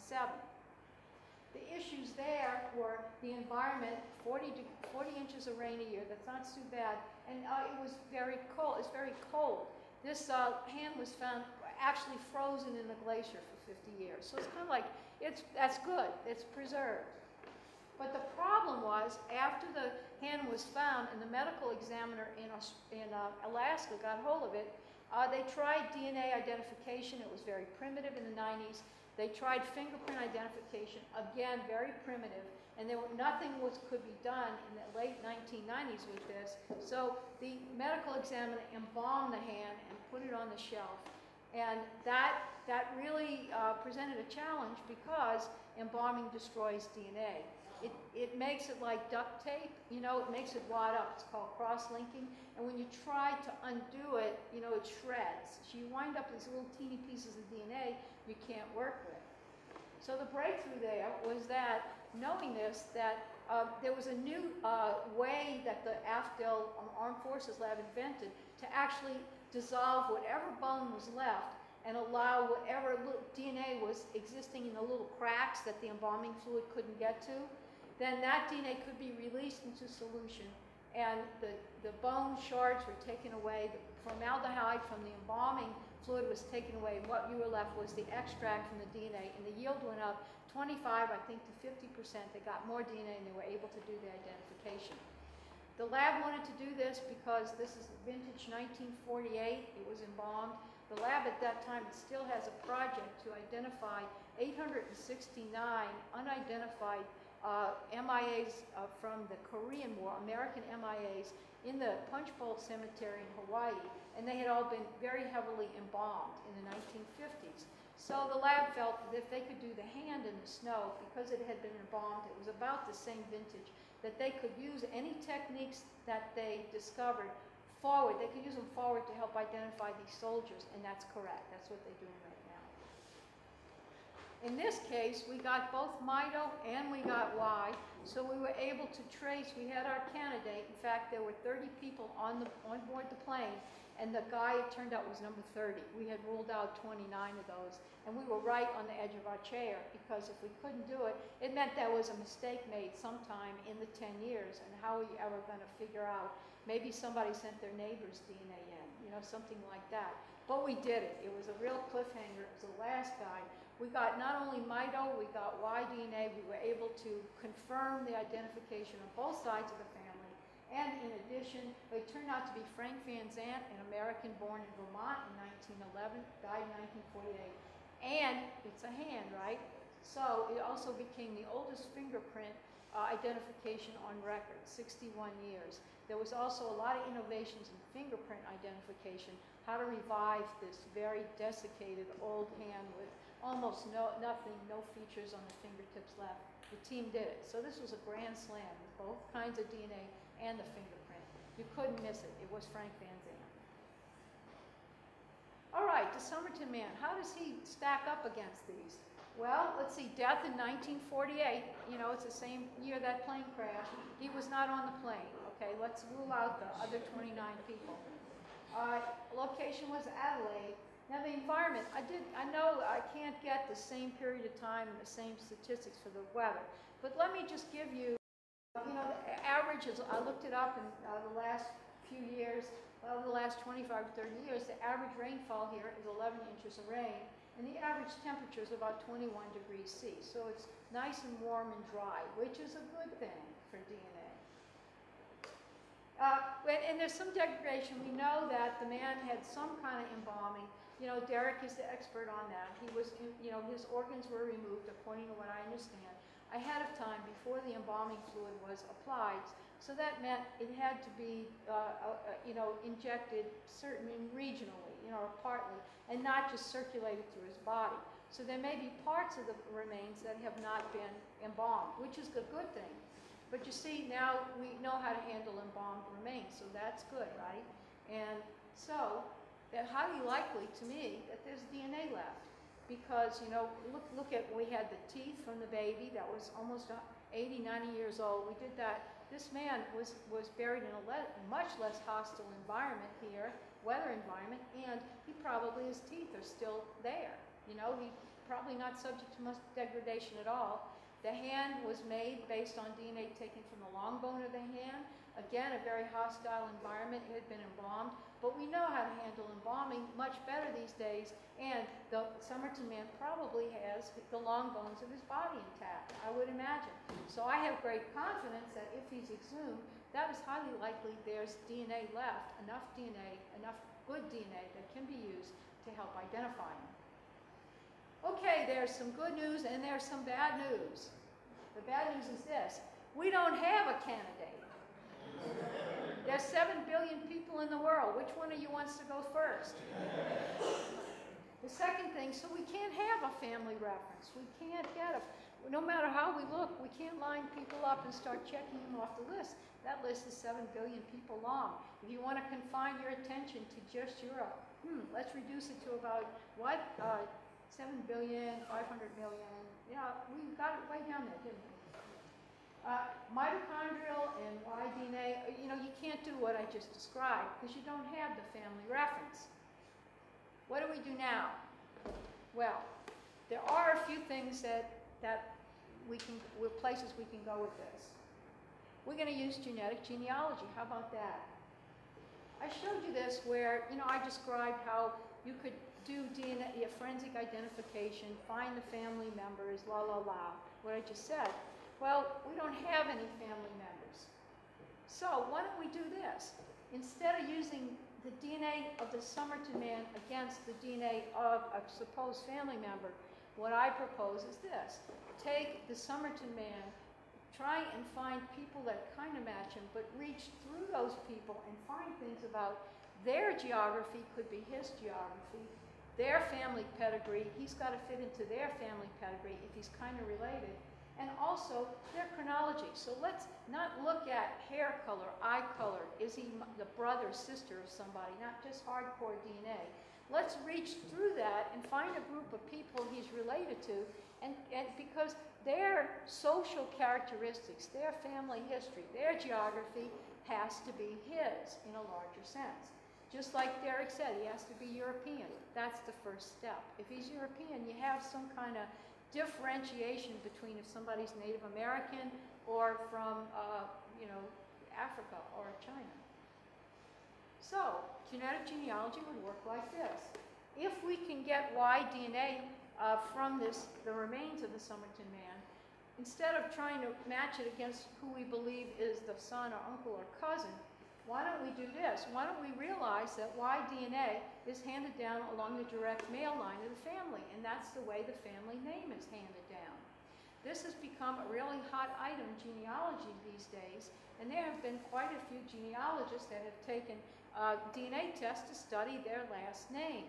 Speaker 10: The issues there were the environment, 40, to 40 inches of rain a year, that's not too bad, and uh, it was very cold, it's very cold. This uh, hand was found actually frozen in the glacier 50 years. So it's kind of like, it's, that's good, it's preserved. But the problem was, after the hand was found and the medical examiner in, in uh, Alaska got hold of it, uh, they tried DNA identification. It was very primitive in the 90s. They tried fingerprint identification, again, very primitive, and there were, nothing was, could be done in the late 1990s with this. So the medical examiner embalmed the hand and put it on the shelf. And that, that really uh, presented a challenge because embalming destroys DNA. It, it makes it like duct tape, you know, it makes it wad up. It's called cross-linking. And when you try to undo it, you know, it shreds. So you wind up with these little teeny pieces of DNA you can't work with. So the breakthrough there was that, knowing this, that uh, there was a new uh, way that the AFDL um, Armed Forces Lab invented to actually dissolve whatever bone was left and allow whatever DNA was existing in the little cracks that the embalming fluid couldn't get to, then that DNA could be released into solution and the, the bone shards were taken away, the formaldehyde from the embalming fluid was taken away, and what you were left was the extract from the DNA, and the yield went up 25, I think, to 50%. They got more DNA and they were able to do the identification. The lab wanted to do this because this is vintage 1948. It was embalmed. The lab at that time still has a project to identify 869 unidentified uh, MIAs uh, from the Korean War, American MIAs, in the Punchbowl Cemetery in Hawaii, and they had all been very heavily embalmed in the 1950s. So the lab felt that if they could do the hand in the snow, because it had been embalmed, it was about the same vintage, that they could use any techniques that they discovered forward, they could use them forward to help identify these soldiers, and that's correct. That's what they're doing right now. In this case, we got both MITO and we got Y, so we were able to trace, we had our candidate. In fact, there were 30 people on the, on board the plane, and the guy, it turned out, was number 30. We had ruled out 29 of those, and we were right on the edge of our chair, because if we couldn't do it, it meant there was a mistake made sometime in the 10 years, and how are you ever gonna figure out? Maybe somebody sent their neighbor's DNA in, you know, something like that. But we did it. It was a real cliffhanger. It was the last guy. We got not only MITO, we got Y-DNA. We were able to confirm the identification of both sides of the family. And in addition, they turned out to be Frank Van Zandt, an American born in Vermont in 1911, died in 1948. And it's a hand, right? So it also became the oldest fingerprint uh, identification on record, 61 years. There was also a lot of innovations in fingerprint identification, how to revive this very desiccated old hand with almost no, nothing, no features on the fingertips left. The team did it. So this was a grand slam with both kinds of DNA and the fingerprint. You couldn't miss it. It was Frank Van Zandt. All right, the Somerton man, how does he stack up against these? Well, let's see, death in 1948, you know, it's the same year that plane crashed. He was not on the plane, okay? Let's rule out the other 29 people. Uh, location was Adelaide. Now the environment, I did, I know I can't get the same period of time and the same statistics for the weather, but let me just give you, you know, the averages, I looked it up in uh, the last few years, well, the last 25 or 30 years, the average rainfall here is 11 inches of rain, and the average temperature is about 21 degrees C. So it's nice and warm and dry, which is a good thing for DNA. Uh, and, and there's some degradation. We know that the man had some kind of embalming. You know, Derek is the expert on that. He was, you know, his organs were removed, according to what I understand, ahead of time before the embalming fluid was applied. So that meant it had to be, uh, uh, you know, injected certainly regionally, you know, or partly, and not just circulated through his body. So there may be parts of the remains that have not been embalmed, which is a good thing. But you see, now we know how to handle embalmed remains, so that's good, right? And so, highly likely to me that there's DNA left. Because, you know, look, look at, we had the teeth from the baby that was almost 80, 90 years old. We did that. This man was, was buried in a le much less hostile environment here, weather environment, and he probably, his teeth are still there. You know, he probably not subject to much degradation at all. The hand was made based on DNA taken from the long bone of the hand. Again, a very hostile environment. It had been embalmed, but we know how to handle embalming much better these days. And the Somerton man probably has the long bones of his body intact, I would imagine. So I have great confidence that if he's exhumed, that is highly likely there's DNA left, enough DNA, enough good DNA that can be used to help identify him. Okay, there's some good news and there's some bad news. The bad news is this we don't have a candidate. There's 7 billion people in the world. Which one of you wants to go first? The second thing, so we can't have a family reference. We can't get a, no matter how we look, we can't line people up and start checking them off the list. That list is 7 billion people long. If you want to confine your attention to just Europe, hmm, let's reduce it to about what? Uh, 7 billion, 500 million. Yeah, we got it way down there, didn't we? Uh, mitochondrial and Y-DNA, uh, you know, you can't do what I just described because you don't have the family reference. What do we do now? Well, there are a few things that, that we can, with places we can go with this. We're going to use genetic genealogy. How about that? I showed you this where, you know, I described how you could do DNA, forensic identification, find the family members, la la la, what I just said. Well, we don't have any family members. So why don't we do this? Instead of using the DNA of the Somerton man against the DNA of a supposed family member, what I propose is this. Take the Somerton man, try and find people that kind of match him, but reach through those people and find things about their geography, could be his geography, their family pedigree, he's got to fit into their family pedigree if he's kind of related, and also their chronology. So let's not look at hair color, eye color, is he the brother, sister of somebody, not just hardcore DNA. Let's reach through that and find a group of people he's related to, and, and because their social characteristics, their family history, their geography has to be his in a larger sense. Just like Derek said, he has to be European. That's the first step. If he's European, you have some kind of differentiation between if somebody's Native American or from, uh, you know, Africa or China. So, genetic genealogy would work like this. If we can get Y DNA uh, from this, the remains of the Somerton man, instead of trying to match it against who we believe is the son or uncle or cousin, why don't we do this? Why don't we realize that Y DNA is handed down along the direct male line of the family, and that's the way the family name is handed down. This has become a really hot item in genealogy these days, and there have been quite a few genealogists that have taken uh, DNA tests to study their last name.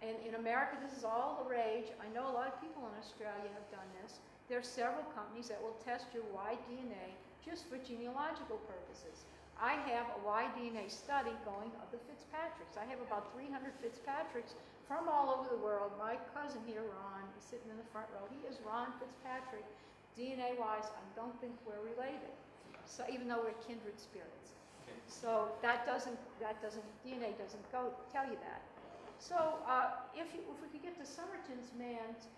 Speaker 10: And in America, this is all the rage. I know a lot of people in Australia have done this. There are several companies that will test your Y DNA just for genealogical purposes. I have a Y DNA study going of the Fitzpatricks. I have about 300 Fitzpatricks from all over the world. My cousin here, Ron, is sitting in the front row. He is Ron Fitzpatrick. DNA wise, I don't think we're related. So even though we're kindred spirits. So that doesn't, that doesn't, DNA doesn't go tell you that. So uh, if, you, if we could get the Somerton's man's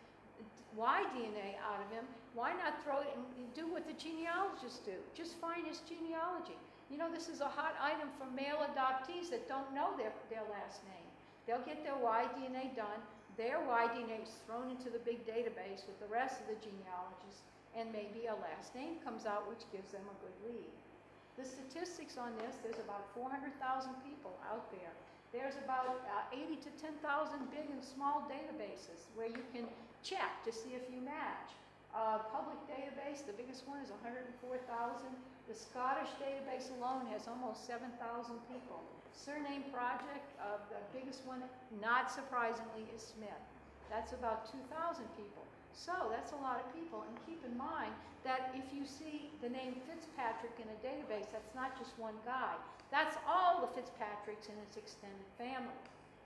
Speaker 10: Y DNA out of him, why not throw it and do what the genealogists do? Just find his genealogy. You know, this is a hot item for male adoptees that don't know their, their last name. They'll get their Y DNA done, their Y DNA is thrown into the big database with the rest of the genealogists, and maybe a last name comes out which gives them a good lead. The statistics on this, there's about 400,000 people out there. There's about uh, 80 to 10,000 big and small databases where you can check to see if you match. Uh, public database, the biggest one is 104,000. The Scottish database alone has almost 7,000 people. Surname Project, uh, the biggest one, not surprisingly, is Smith. That's about 2,000 people. So that's a lot of people. And keep in mind that if you see the name Fitzpatrick in a database, that's not just one guy. That's all the Fitzpatricks in its extended family.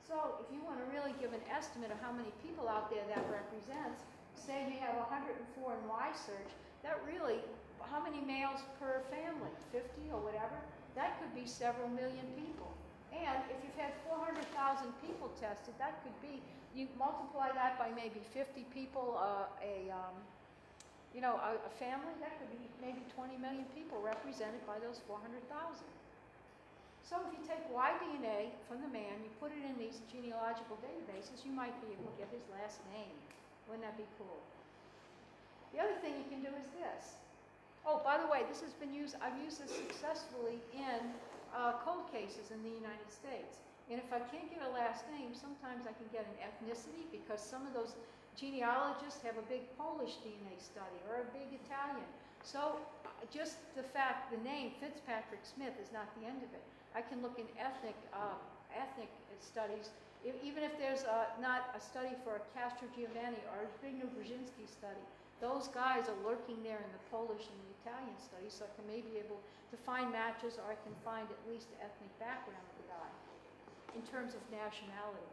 Speaker 10: So if you want to really give an estimate of how many people out there that represents, say you have 104 in Y search, that really, how many males per family? 50 or whatever? That could be several million people. And if you've had 400,000 people tested, that could be, you multiply that by maybe 50 people, uh, a, um, you know, a, a family, that could be maybe 20 million people represented by those 400,000. So if you take Y DNA from the man, you put it in these genealogical databases, you might be able to get his last name. Wouldn't that be cool? The other thing you can do is this. Oh, by the way, this has been used, I've used this successfully in uh, cold cases in the United States. And if I can't get a last name, sometimes I can get an ethnicity because some of those genealogists have a big Polish DNA study or a big Italian. So just the fact, the name Fitzpatrick Smith is not the end of it. I can look in ethnic, uh, ethnic studies, e- even if there's uh, not a study for a Castro Giovanni or a Zbigniew Brzezinski study. Those guys are lurking there in the Polish and Italian studies, so I can maybe be able to find matches or I can find at least the ethnic background of the guy in terms of nationality.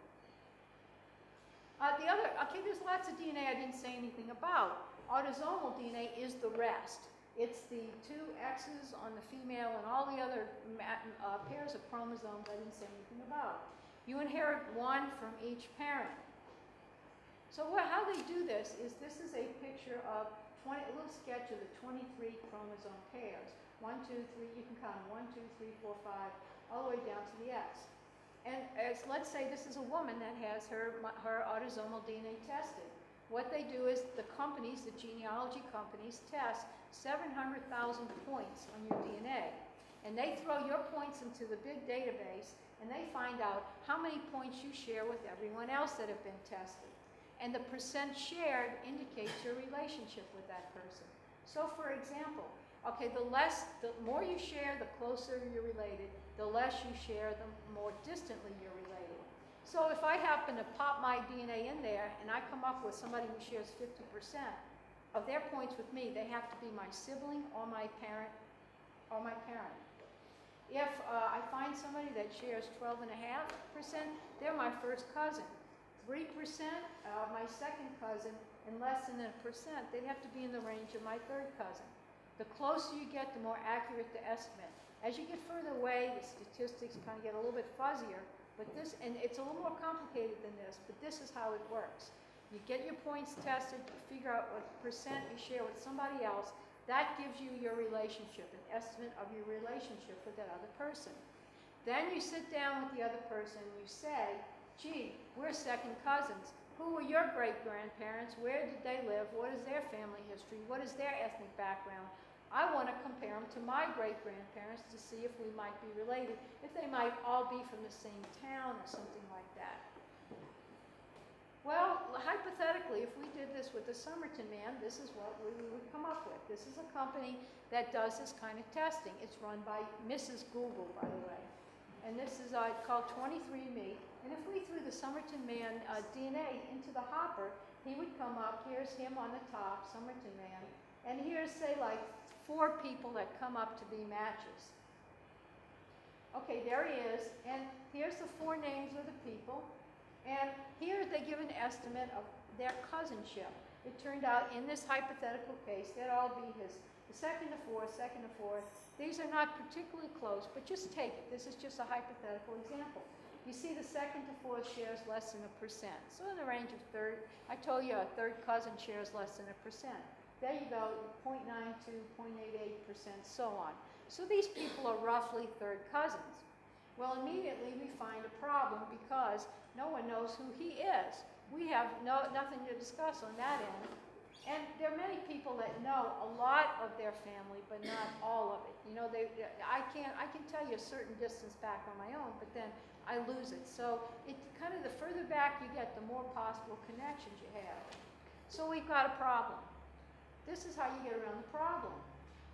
Speaker 10: Uh, the other, okay, there's lots of DNA I didn't say anything about. Autosomal DNA is the rest. It's the two X's on the female and all the other uh, pairs of chromosomes I didn't say anything about. You inherit one from each parent. So what, how they do this is this is a picture of 20, a little sketch of the 23 chromosome pairs. One, two, three, you can count one, two, three, four, five, all the way down to the X. And as, let's say this is a woman that has her, her autosomal DNA tested. What they do is the companies, the genealogy companies, test 700,000 points on your DNA. And they throw your points into the big database and they find out how many points you share with everyone else that have been tested. And the percent shared indicates your relationship with that person. So for example, okay, the less, the more you share, the closer you're related. The less you share, the more distantly you're related. So if I happen to pop my DNA in there and I come up with somebody who shares 50%, of their points with me, they have to be my sibling or my parent, or my parent. If uh, I find somebody that shares 12.5%, they're my first cousin. 3%, uh, my second cousin, and less than a percent, they'd have to be in the range of my third cousin. The closer you get, the more accurate the estimate. As you get further away, the statistics kind of get a little bit fuzzier, but this, and it's a little more complicated than this, but this is how it works. You get your points tested, you figure out what percent you share with somebody else, that gives you your relationship, an estimate of your relationship with that other person. Then you sit down with the other person and you say, gee, we're second cousins. Who were your great grandparents? Where did they live? What is their family history? What is their ethnic background? I want to compare them to my great grandparents to see if we might be related, if they might all be from the same town or something like that. Well, hypothetically, if we did this with the Somerton man, this is what we would come up with. This is a company that does this kind of testing. It's run by Mrs. Google, by the way. And this is uh, called 23andMe. And if we threw the Somerton man uh, DNA into the hopper, he would come up. Here's him on the top, Somerton man. And here's, say, like four people that come up to be matches. Okay, there he is. And here's the four names of the people. And here they give an estimate of their cousinship. It turned out in this hypothetical case, they'd all be his second to fourth, second to fourth. These are not particularly close, but just take it. This is just a hypothetical example. You see the second to fourth shares less than a percent. So in the range of third, I told you a third cousin shares less than a percent. There you go, 0.92, 0.88%, so on. So these people are roughly third cousins. Well, immediately we find a problem because no one knows who he is. We have no, nothing to discuss on that end. And there are many people that know a lot of their family, but not all of it. You know, they, I can't, I can tell you a certain distance back on my own, but then I lose it. So it kind of the further back you get, the more possible connections you have. So we've got a problem. This is how you get around the problem.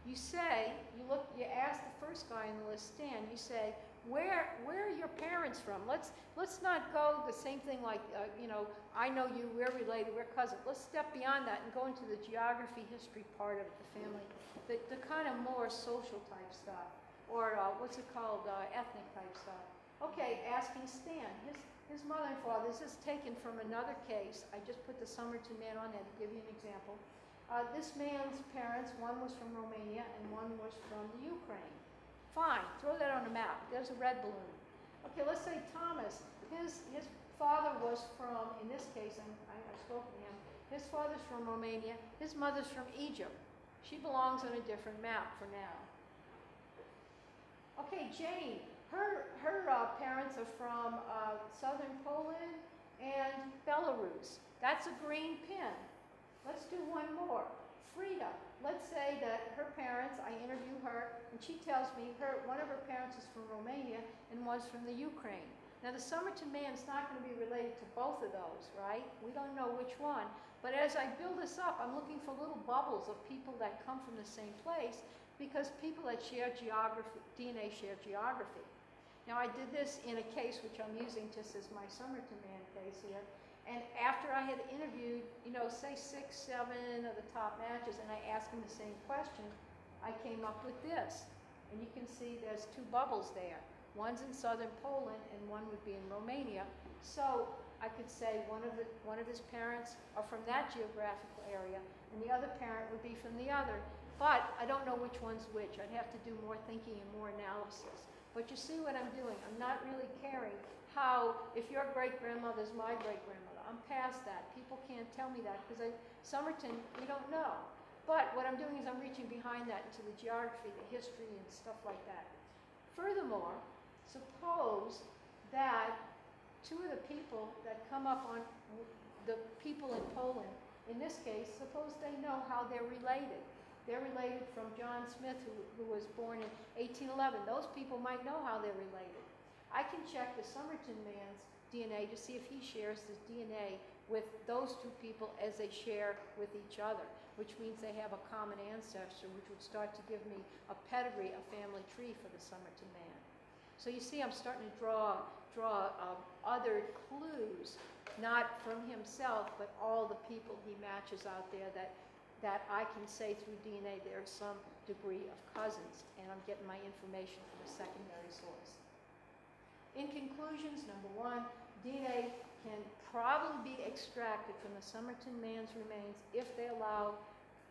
Speaker 10: You say, you look, you ask the first guy in the list, Stan, you say, where, where are your parents from? Let's, let's not go the same thing like, uh, you know, I know you, we're related, we're cousins. Let's step beyond that and go into the geography, history part of the family, the, the kind of more social type stuff, or uh, what's it called, uh, ethnic type stuff. Okay, asking Stan, his, his mother and father, this is taken from another case. I just put the Somerton man on there to give you an example. Uh, this man's parents, one was from Romania and one was from the Ukraine. Fine, throw that on a map. There's a red balloon. Okay, let's say Thomas, his, his father was from, in this case, I'm, I, I spoke to him, his father's from Romania, his mother's from Egypt. She belongs on a different map for now. Okay, Jane, her, her uh, parents are from uh, southern Poland and Belarus. That's a green pin. Let's do one more. Frida, let's say that her parents, I interview her, and she tells me her, one of her parents is from Romania and one's from the Ukraine. Now, the summer Somerton man's not going to be related to both of those, right? We don't know which one. But as I build this up, I'm looking for little bubbles of people that come from the same place because people that share geography, DNA share geography. Now, I did this in a case which I'm using just as my Somerton man case here. And after I had interviewed, you know, say six, seven of the top matches, and I asked them the same question, I came up with this. And you can see there's two bubbles there. One's in southern Poland and one would be in Romania. So I could say one of, the, one of his parents are from that geographical area and the other parent would be from the other. But I don't know which one's which. I'd have to do more thinking and more analysis. But you see what I'm doing. I'm not really caring how, if your great grandmother's my great grandmother. I'm past that. People can't tell me that because I, Somerton, we don't know. But what I'm doing is I'm reaching behind that into the geography, the history, and stuff like that. Furthermore, suppose that two of the people that come up on the people in Poland, in this case, suppose they know how they're related. They're related from John Smith, who, who was born in 1811. Those people might know how they're related. I can check the Somerton man's DNA to see if he shares his DNA with those two people as they share with each other, which means they have a common ancestor, which would start to give me a pedigree, a family tree for the Somerton man. So you see, I'm starting to draw, draw uh, other clues, not from himself, but all the people he matches out there that that I can say through DNA there's some degree of cousins, and I'm getting my information from a secondary source. In conclusions, number one, DNA can probably be extracted from the Somerton man's remains if they allow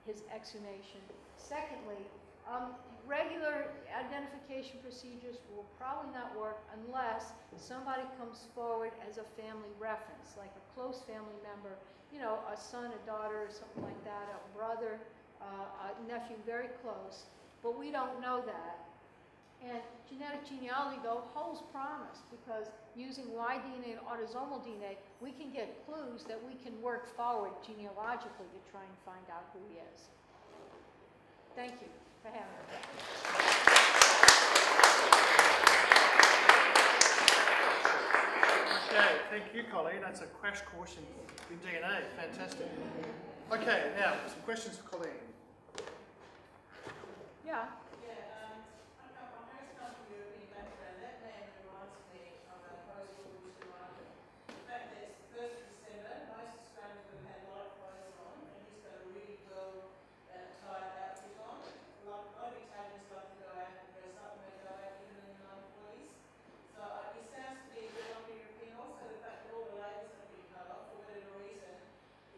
Speaker 10: his exhumation. Secondly, um, regular identification procedures will probably not work unless somebody comes forward as a family reference, like a close family member, you know, a son, a daughter, or something like that, a brother, uh, a nephew, very close. But we don't know that. And genetic genealogy, though, holds promise because using Y DNA and autosomal DNA, we can get clues that we can work forward genealogically to try and find out who he is. Thank you for having me.
Speaker 2: Okay, thank you, Colleen. That's a crash course in, in DNA. Fantastic. Okay, now some questions for Colleen.
Speaker 10: Yeah.
Speaker 11: Yeah, um, I'm, I'm I'm very from European background. That name reminds me of a postal which reminded In fact, it's the first of December. Most Australians would have had light clothes on, and he's got a really well uh, tied outfit on. A lot, a lot of Italians like to go out and dress up when they go out, even in the night police. So uh, it sounds to me a bit like European. Also, the fact that all the ladies have been cut off for whatever reason,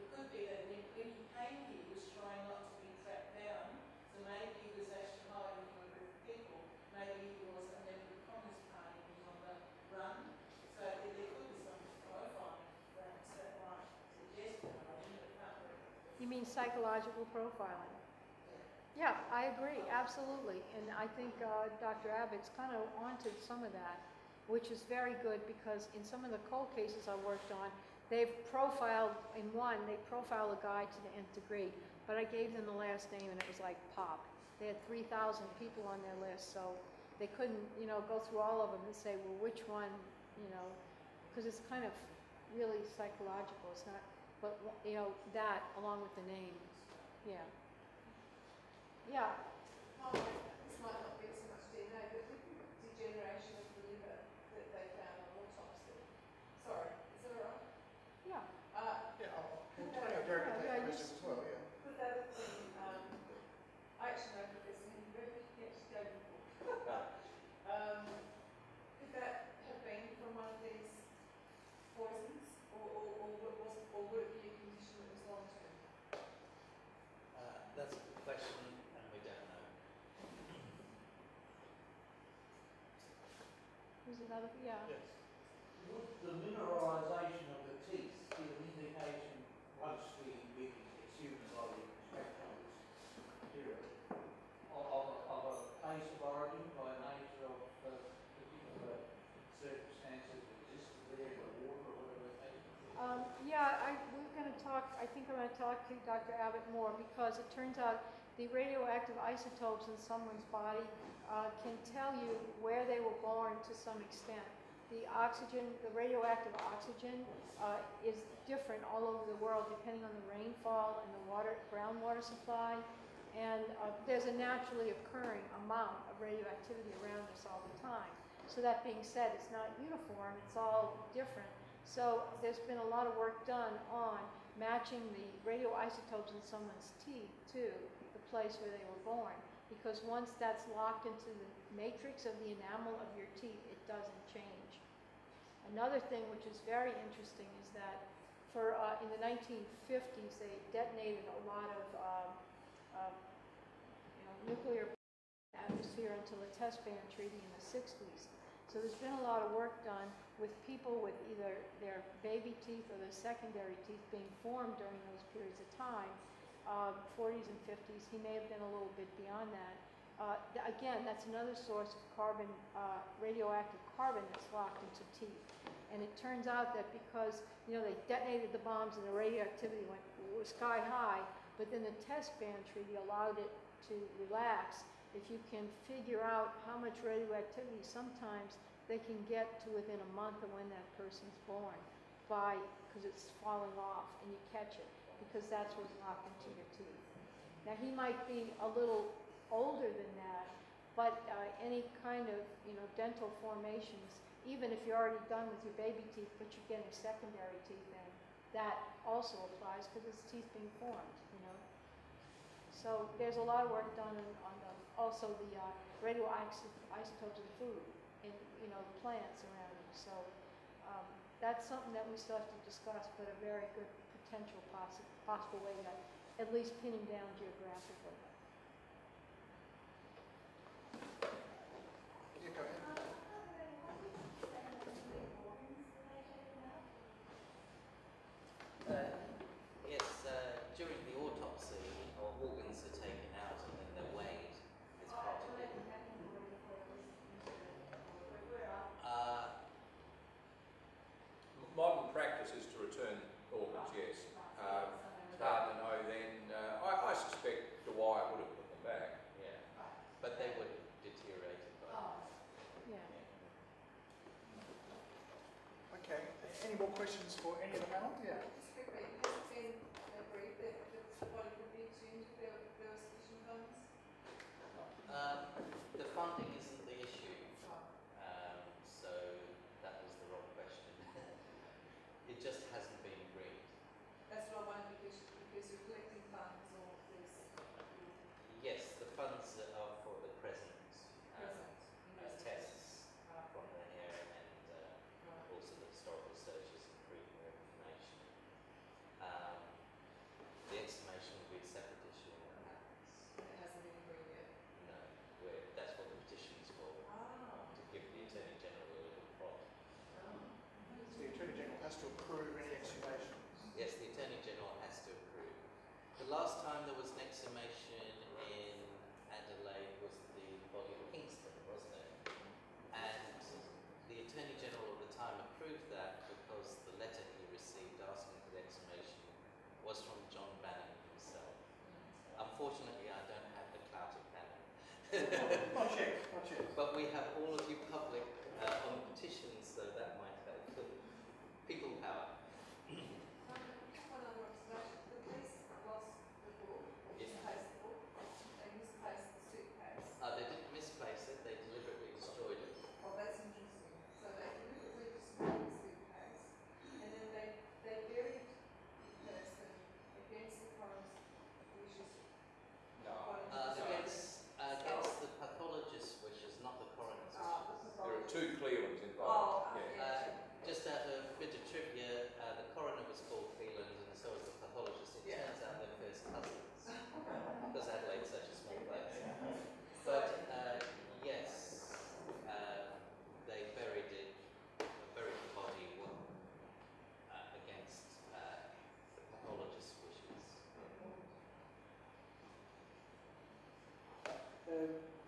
Speaker 11: it could be that when, when he came here, he was trying not to be trapped down. So maybe he was actually hiding from a group of people. Maybe he was a member of the Communist Party and was on the run. So there, there could be some profiling perhaps that might suggest that. I mean, it can't
Speaker 10: psychological profiling? Yeah, I agree, absolutely. And I think uh, Dr. Abbott's kind of onto some of that, which is very good because in some of the cold cases I worked on, they've profiled, in one, they profiled a guy to the nth degree, but I gave them the last name and it was like pop. They had 3,000 people on their list, so they couldn't, you know, go through all of them and say, well, which one, you know, because it's kind of really psychological. It's not, but, you know, that along with the name, yeah. Yeah,
Speaker 11: Oh, this might not be so much DNA, but with the degeneration of the liver that they found on autopsy. Sorry, is that all right?
Speaker 10: yeah.
Speaker 11: Uh,
Speaker 2: Yeah, I'll, we'll try to direct
Speaker 10: Yeah,
Speaker 2: that
Speaker 10: yeah,
Speaker 2: question as well, yeah.
Speaker 11: But the other thing, um, I actually know Professor Henry, he actually gave me a book. Um, could that have been from one of these poisons, or, or, or would- was, or would it be a condition that was long term?
Speaker 7: Uh, that's a good question, and we don't know.
Speaker 10: There's another, yeah.
Speaker 2: Yes.
Speaker 3: Would the mineralisation of the teeth give an indication, once we, we assume the body extract this material, of, of, of a place of origin by nature of uh, particular circumstances that exist there, by water or whatever it may be?
Speaker 10: Um, yeah, I, we're gonna talk, I think I'm gonna talk to Dr. Abbott more because it turns out the radioactive isotopes in someone's body uh, can tell you where they were born to some extent. The oxygen, the radioactive oxygen uh, is different all over the world depending on the rainfall and the water, groundwater supply. And uh, there's a naturally occurring amount of radioactivity around us all the time. So that being said, it's not uniform, it's all different. So there's been a lot of work done on matching the radioisotopes in someone's teeth to the place where they were born. Because once that's locked into the matrix of the enamel of your teeth, it doesn't change. Another thing which is very interesting is that for uh, in the 1950s they detonated a lot of um, uh, you know, nuclear atmosphere until the test ban treaty in the 60s. So there's been a lot of work done with people with either their baby teeth or their secondary teeth being formed during those periods of time, uh, 40s and 50s. He may have been a little bit beyond that. Uh, again, that's another source of carbon, uh, radioactive carbon that's locked into teeth. And it turns out that because, you know, they detonated the bombs and the radioactivity went was sky high, but then the test ban treaty allowed it to relax. If you can figure out how much radioactivity, sometimes they can get to within a month of when that person's born by, because it's falling off and you catch it, because that's what's locked into your teeth. Now he might be a little older than that, but uh, any kind of you know dental formations, even if you're already done with your baby teeth, but you're getting secondary teeth in, that also applies because it's teeth being formed, you know. So there's a lot of work done on, on the, also the uh, radioisotopes in food in you know the plants around you. So um, that's something that we still have to discuss, but a very good potential possible way to at least pin him down geographically.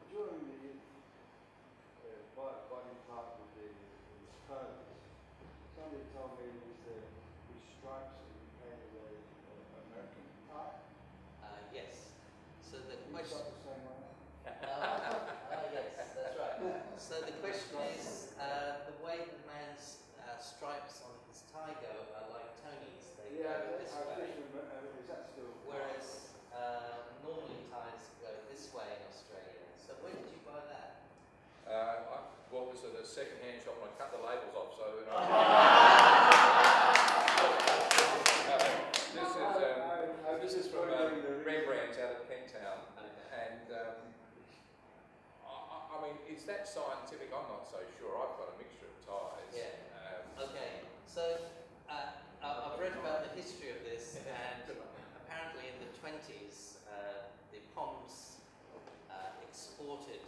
Speaker 7: during the uh,
Speaker 11: body
Speaker 12: part with the, the somebody told me it was the uh, stripes that painted the American part.
Speaker 7: Uh, yes. So the question.
Speaker 1: what was at a second-hand shop, and I cut the labels off. So you know, this is um, this is from uh, Rembrandt's out of Pentown, and um, I, I, mean, is that scientific? I'm not so sure. I've got a mixture of ties.
Speaker 7: Yeah.
Speaker 1: Um,
Speaker 7: okay. So uh, I've read about the history of this, and apparently in the 20s, uh, the Poms uh, exported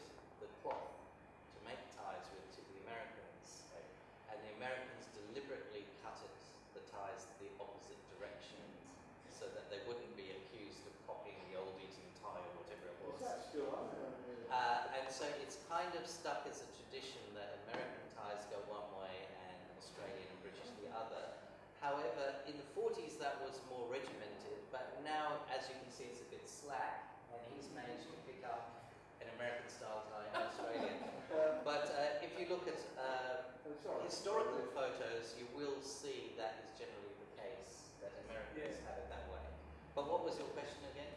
Speaker 7: kind of stuck as a tradition that American ties go one way and Australian and British the other. However, in the 40s that was more regimented, but now, as you can see, it's a bit slack, and he's managed to pick up an American style tie in Australia. but uh, if you look at uh,
Speaker 12: oh,
Speaker 7: historical photos, you will see that is generally the case, that Americans yeah. have it that way. But what was your question again?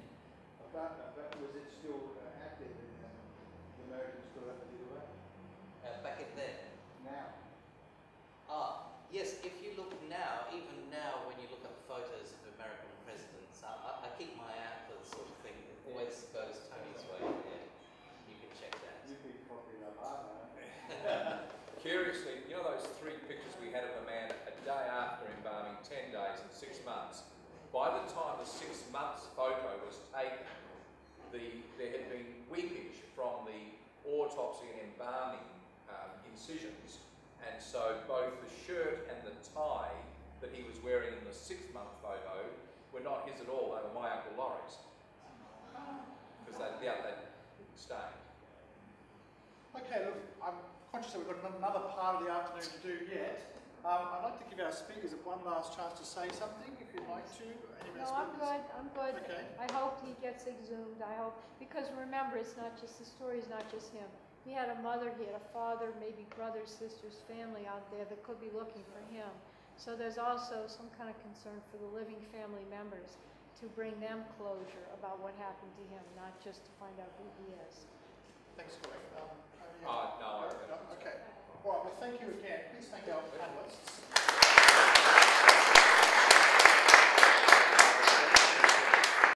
Speaker 12: About was it still uh, active American the
Speaker 7: Uh, back in then,
Speaker 12: Now.
Speaker 7: Ah, yes, if you look now, even now when you look at photos of American presidents, I, I keep my eye out for the sort of thing that always goes Tony's way. Yeah. You can check that.
Speaker 12: You've up,
Speaker 1: Curiously, you know those three pictures we had of the man a day after embalming, 10 days and 6 months? By the time the 6 months photo was taken, the, there had been weepage from the autopsy and embalming um, incisions, and so both the shirt and the tie that he was wearing in the six month photo were not his at all, they were my Uncle Laurie's. Because they, yeah, they'd stained.
Speaker 2: Okay, look, I'm conscious that we've got another part of the afternoon to do yet. Um, I'd like to give our speakers one last chance to say something, if you'd like to. Any
Speaker 10: No, I'm good, I'm good.
Speaker 2: Okay.
Speaker 10: I hope he gets exhumed, I hope, because remember, it's not just, the story. It's not just him. He had a mother, he had a father, maybe brothers, sisters, family out there that could be looking for him. So there's also some kind of concern for the living family members to bring them closure about what happened to him, not just to find out who he is.
Speaker 2: Thanks, Greg. Um.
Speaker 1: Uh, no, I-
Speaker 2: No, Okay. Well, thank you again. Please thank our panelists.